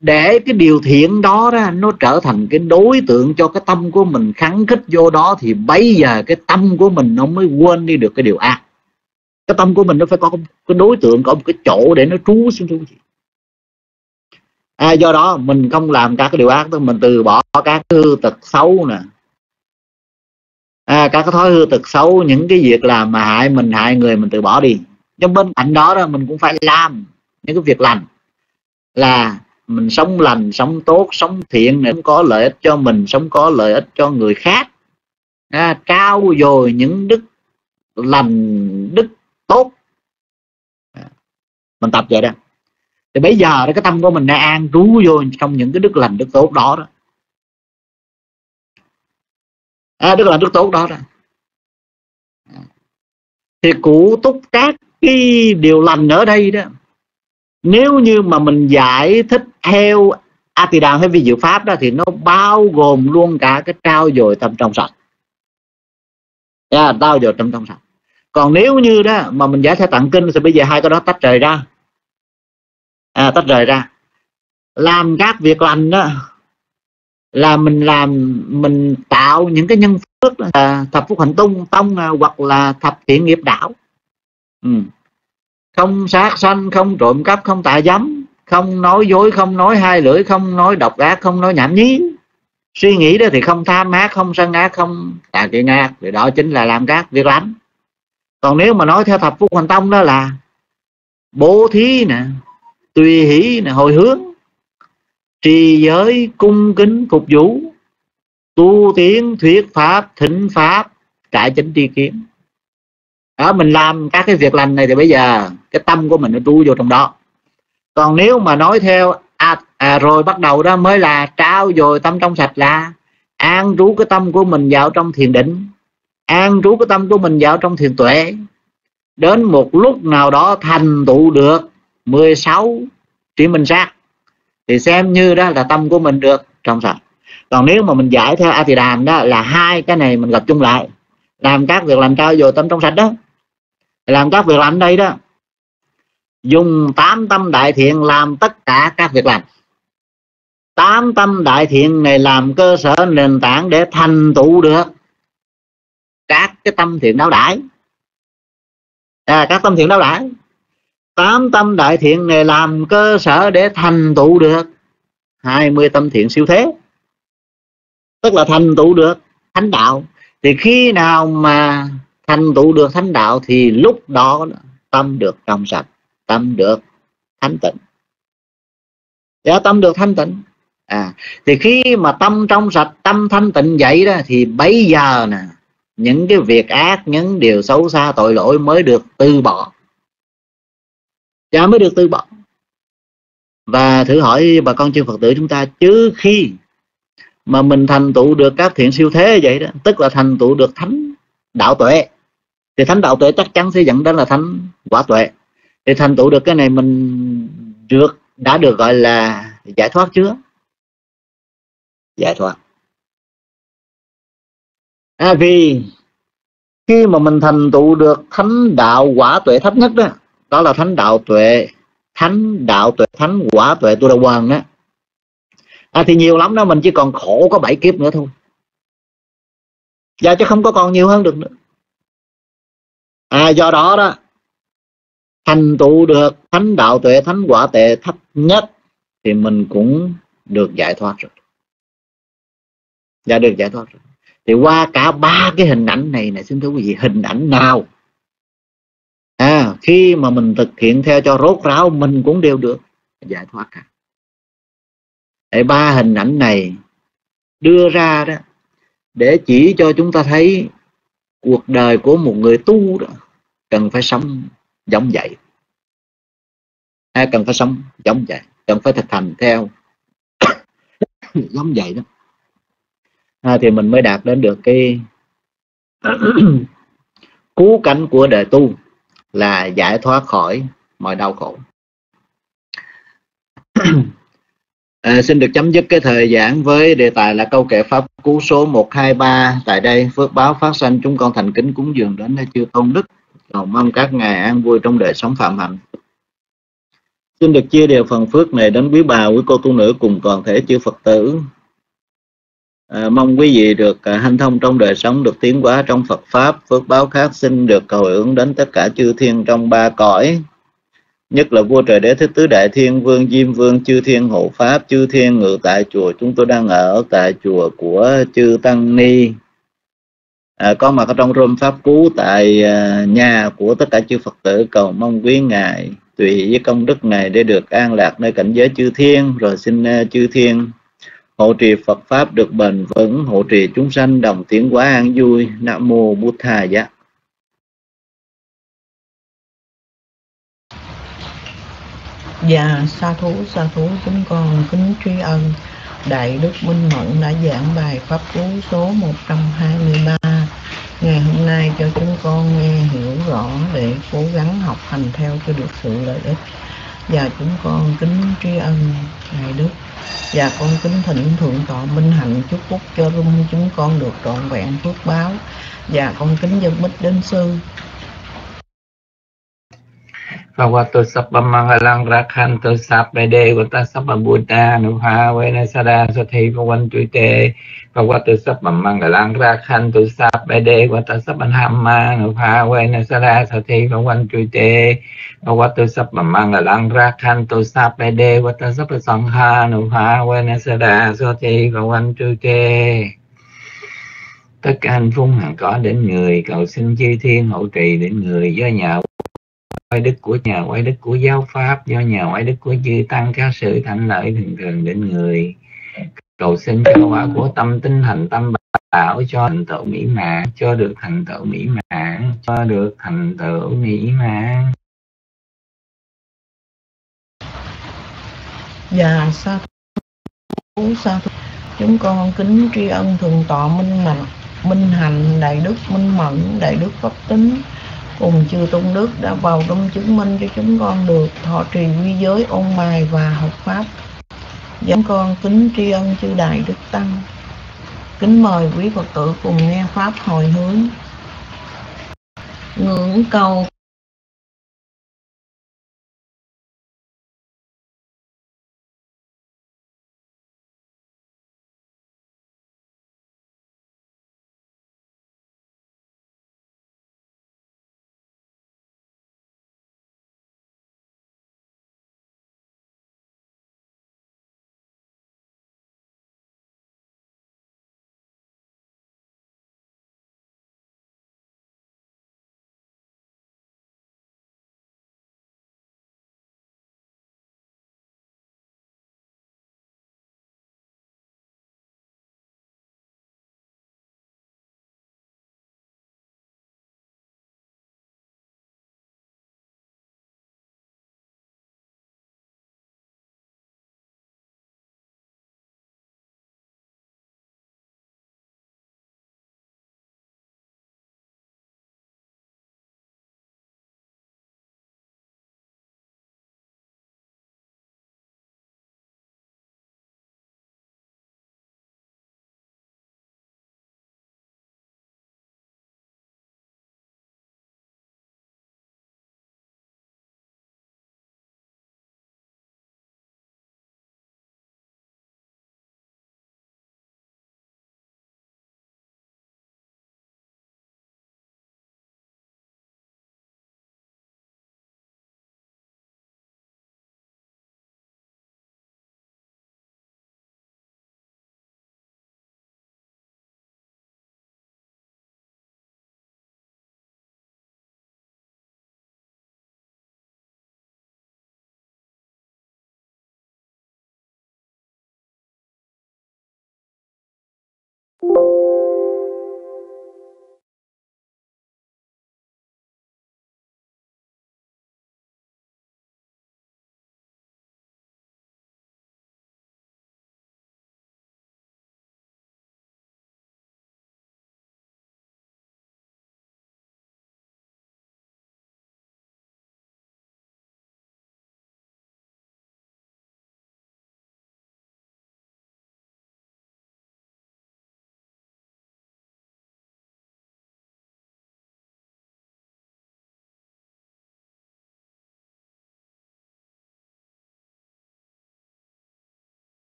để cái điều thiện đó, đó nó trở thành cái đối tượng cho cái tâm của mình kháng khích vô đó thì bây giờ cái tâm của mình nó mới quên đi được cái điều ác. Cái tâm của mình nó phải có cái đối tượng có một cái chỗ để nó trú xuống chú chị à, do đó mình không làm các cái điều ác mình từ bỏ các hư tật xấu nè. À, các cái thói hư tật xấu những cái việc làm mà hại mình hại người mình từ bỏ đi. Nhưng bên cạnh đó đó mình cũng phải làm những cái việc lành. Là mình sống lành sống tốt sống thiện để có lợi ích cho mình sống có lợi ích cho người khác. À, trao dồi những đức lành đức tốt. À, mình tập vậy đó. Thì bây giờ cái tâm của mình đã an trú vô trong những cái đức lành đức tốt đó đó. À, đức lành đức tốt đó đó. À, thì cụ túc các cái điều lành ở đây đó nếu như mà mình giải thích theo a hay vi diệu pháp đó thì nó bao gồm luôn cả cái trao dồi tâm trong sạch. Yeah, trao dồi tâm trong sạch. Còn nếu như đó mà mình giải theo tặng kinh thì bây giờ hai cái đó tách rời ra. À, tách rời ra. Làm các việc lành đó là mình làm mình tạo những cái nhân phước là thập phúc hành tung tông à, hoặc là thập thiện nghiệp đạo. Ừ không sát sanh, không trộm cắp, không tà dâm, không nói dối, không nói hai lưỡi, không nói độc ác, không nói nhảm nhí. Suy nghĩ đó thì không tham ác, không sân ác, không tà kiện ác. Thì đó chính là làm các việc lành. Còn nếu mà nói theo thập phúc hành tông đó là bố thí nè, tùy hỷ nè, hồi hướng, trì giới, cung kính, phục vụ, tu tiến, thuyết pháp, thỉnh pháp cải chính tri kiến đó mình làm các cái việc lành này thì bây giờ cái tâm của mình nó trú vô trong đó. Còn nếu mà nói theo à, à, rồi bắt đầu đó mới là trao dồi tâm trong sạch là an trú cái tâm của mình vào trong thiền định an trú cái tâm của mình vào trong thiền tuệ. Đến một lúc nào đó thành tựu được 16 trí minh sát thì xem như đó là tâm của mình được trong sạch. Còn nếu mà mình giải theo a thì đàm đó là hai cái này mình gặp chung lại làm các việc làm trao dồi tâm trong sạch đó làm các việc làm đây đó. Dùng tám tâm đại thiện làm tất cả các việc làm. Tám tâm đại thiện này làm cơ sở nền tảng để thành tựu được các cái tâm thiện đáo đãi à, các tâm thiện đáo đãi tám tâm đại thiện này làm cơ sở để thành tựu được 20 tâm thiện siêu thế. Tức là thành tựu được thánh đạo. Thì khi nào mà thành tựu được thánh đạo thì lúc đó tâm được trong sạch, tâm được thanh tịnh. Để tâm được thanh tịnh. À thì khi mà tâm trong sạch, tâm thanh tịnh vậy đó, thì bây giờ nè, những cái việc ác, những điều xấu xa, tội lỗi mới được từ bỏ. Cha mới được từ bỏ. Và thử hỏi bà con chư phật tử chúng ta, chứ khi mà mình thành tựu được các thiện siêu thế vậy đó, tức là thành tựu được thánh đạo tuệ thì thánh đạo tuệ chắc chắn sẽ dẫn đến là thánh quả tuệ. Thì thành tựu được cái này mình được đã được gọi là giải thoát chưa? Giải thoát. À, vì khi mà mình thành tựu được thánh đạo quả tuệ thấp nhất đó đó là thánh đạo tuệ thánh đạo tuệ thánh quả tuệ tu đà hoàng đó. À, thì nhiều lắm đó mình chỉ còn khổ có bảy kiếp nữa thôi. Dạ chứ không có còn nhiều hơn được nữa à do đó đó thành tựu được, thánh đạo tuệ, thánh quả tệ thấp nhất thì mình cũng được giải thoát rồi. Dạ được giải thoát rồi. Thì qua cả ba cái hình ảnh này này, xin thưa quý vị, hình ảnh nào? À khi mà mình thực hiện theo cho rốt ráo, mình cũng đều được giải thoát cả. Để ba hình ảnh này đưa ra đó, để chỉ cho chúng ta thấy cuộc đời của một người tu đó cần phải sống giống vậy. Ai cần phải sống giống vậy? Cần phải thực hành theo giống vậy đó. À, thì mình mới đạt đến được cái cứu cánh của đời tu là giải thoát khỏi mọi đau khổ. à, xin được chấm dứt cái thời giảng với đề tài là câu kệ pháp cú số 123 tại đây phước báo phát sanh chúng con thành kính cúng dường đến nơi chư tôn đức. Cầu mong các ngài an vui trong đời sống phạm hạnh. Xin được chia đều phần phước này đến quý bà quý cô tu nữ cùng toàn thể chư phật tử. À, mong quý vị được à, hanh thông trong đời sống được tiến hóa trong phật pháp. Phước báo khác xin được cầu hưởng đến tất cả chư thiên trong ba cõi nhất là vua trời đế thích tứ đại thiên vương diêm vương chư thiên hộ pháp chư thiên ngự tại chùa. Chúng tôi đang ở tại chùa của chư tăng ni. À, có mặt ở trong room pháp cú tại à, nhà của tất cả chư phật tử. Cầu mong quý ngài tùy với công đức này để được an lạc nơi cảnh giới chư thiên. Rồi xin uh, chư thiên hộ trì Phật pháp được bền vững hộ trì chúng sanh đồng tiến quá an vui. Nam mô bút thà giá. Và sa thú, sa thú chúng con kính tri ân. Đại Đức Minh Mẫn đã giảng bài Pháp Cú số 123 Ngày hôm nay cho chúng con nghe hiểu rõ để cố gắng học hành theo cho được sự lợi ích. Và chúng con kính tri ân Ngài Đức. Và con kính thỉnh Thượng tọa Minh Hạnh chúc phúc cho rung chúng con được trọn vẹn phước báo. Và con kính dân bích đến sư. Bhagavato Sabba Mangalang Rakhanto Sabba Devata Sabba Buddha Nuphavena Sada Sathi Bhavantu Te Bhagavato Sabba Mangalang Rakhanto Sabba Devata Sabba Dhamma Nuphavena Sada Sathi Bhavantu Te Bhagavato Sabba Mangalang Rakhanto Sabba Devata Sabba Sangha thi Sada Sathi Bhavantu Te tất cả anh phung hằng có đến người cầu xin chư thiên hậu trì đến người do nhà oai đức của nhà oai đức của giáo pháp, do nhà oai đức của chư tăng các sự thành lợi thường thường đến người. Cầu xin cho quả của tâm tinh thành tâm bảo cho thành tựu mỹ mãn, cho được thành tựu mỹ mãn, cho được thành tựu mỹ mãn. Dạ sa thú sa thú. Chúng con kính tri ân thượng tọa minh mạnh, minh hạnh đại đức minh mẫn, đại đức pháp tính cùng chư tôn đức đã vào trong chứng minh cho chúng con được thọ trì quy giới ôn bài và học pháp. Dẫn con kính tri ân chư đại đức tăng. Kính mời quý phật tử cùng nghe pháp hồi hướng. Ngưỡng cầu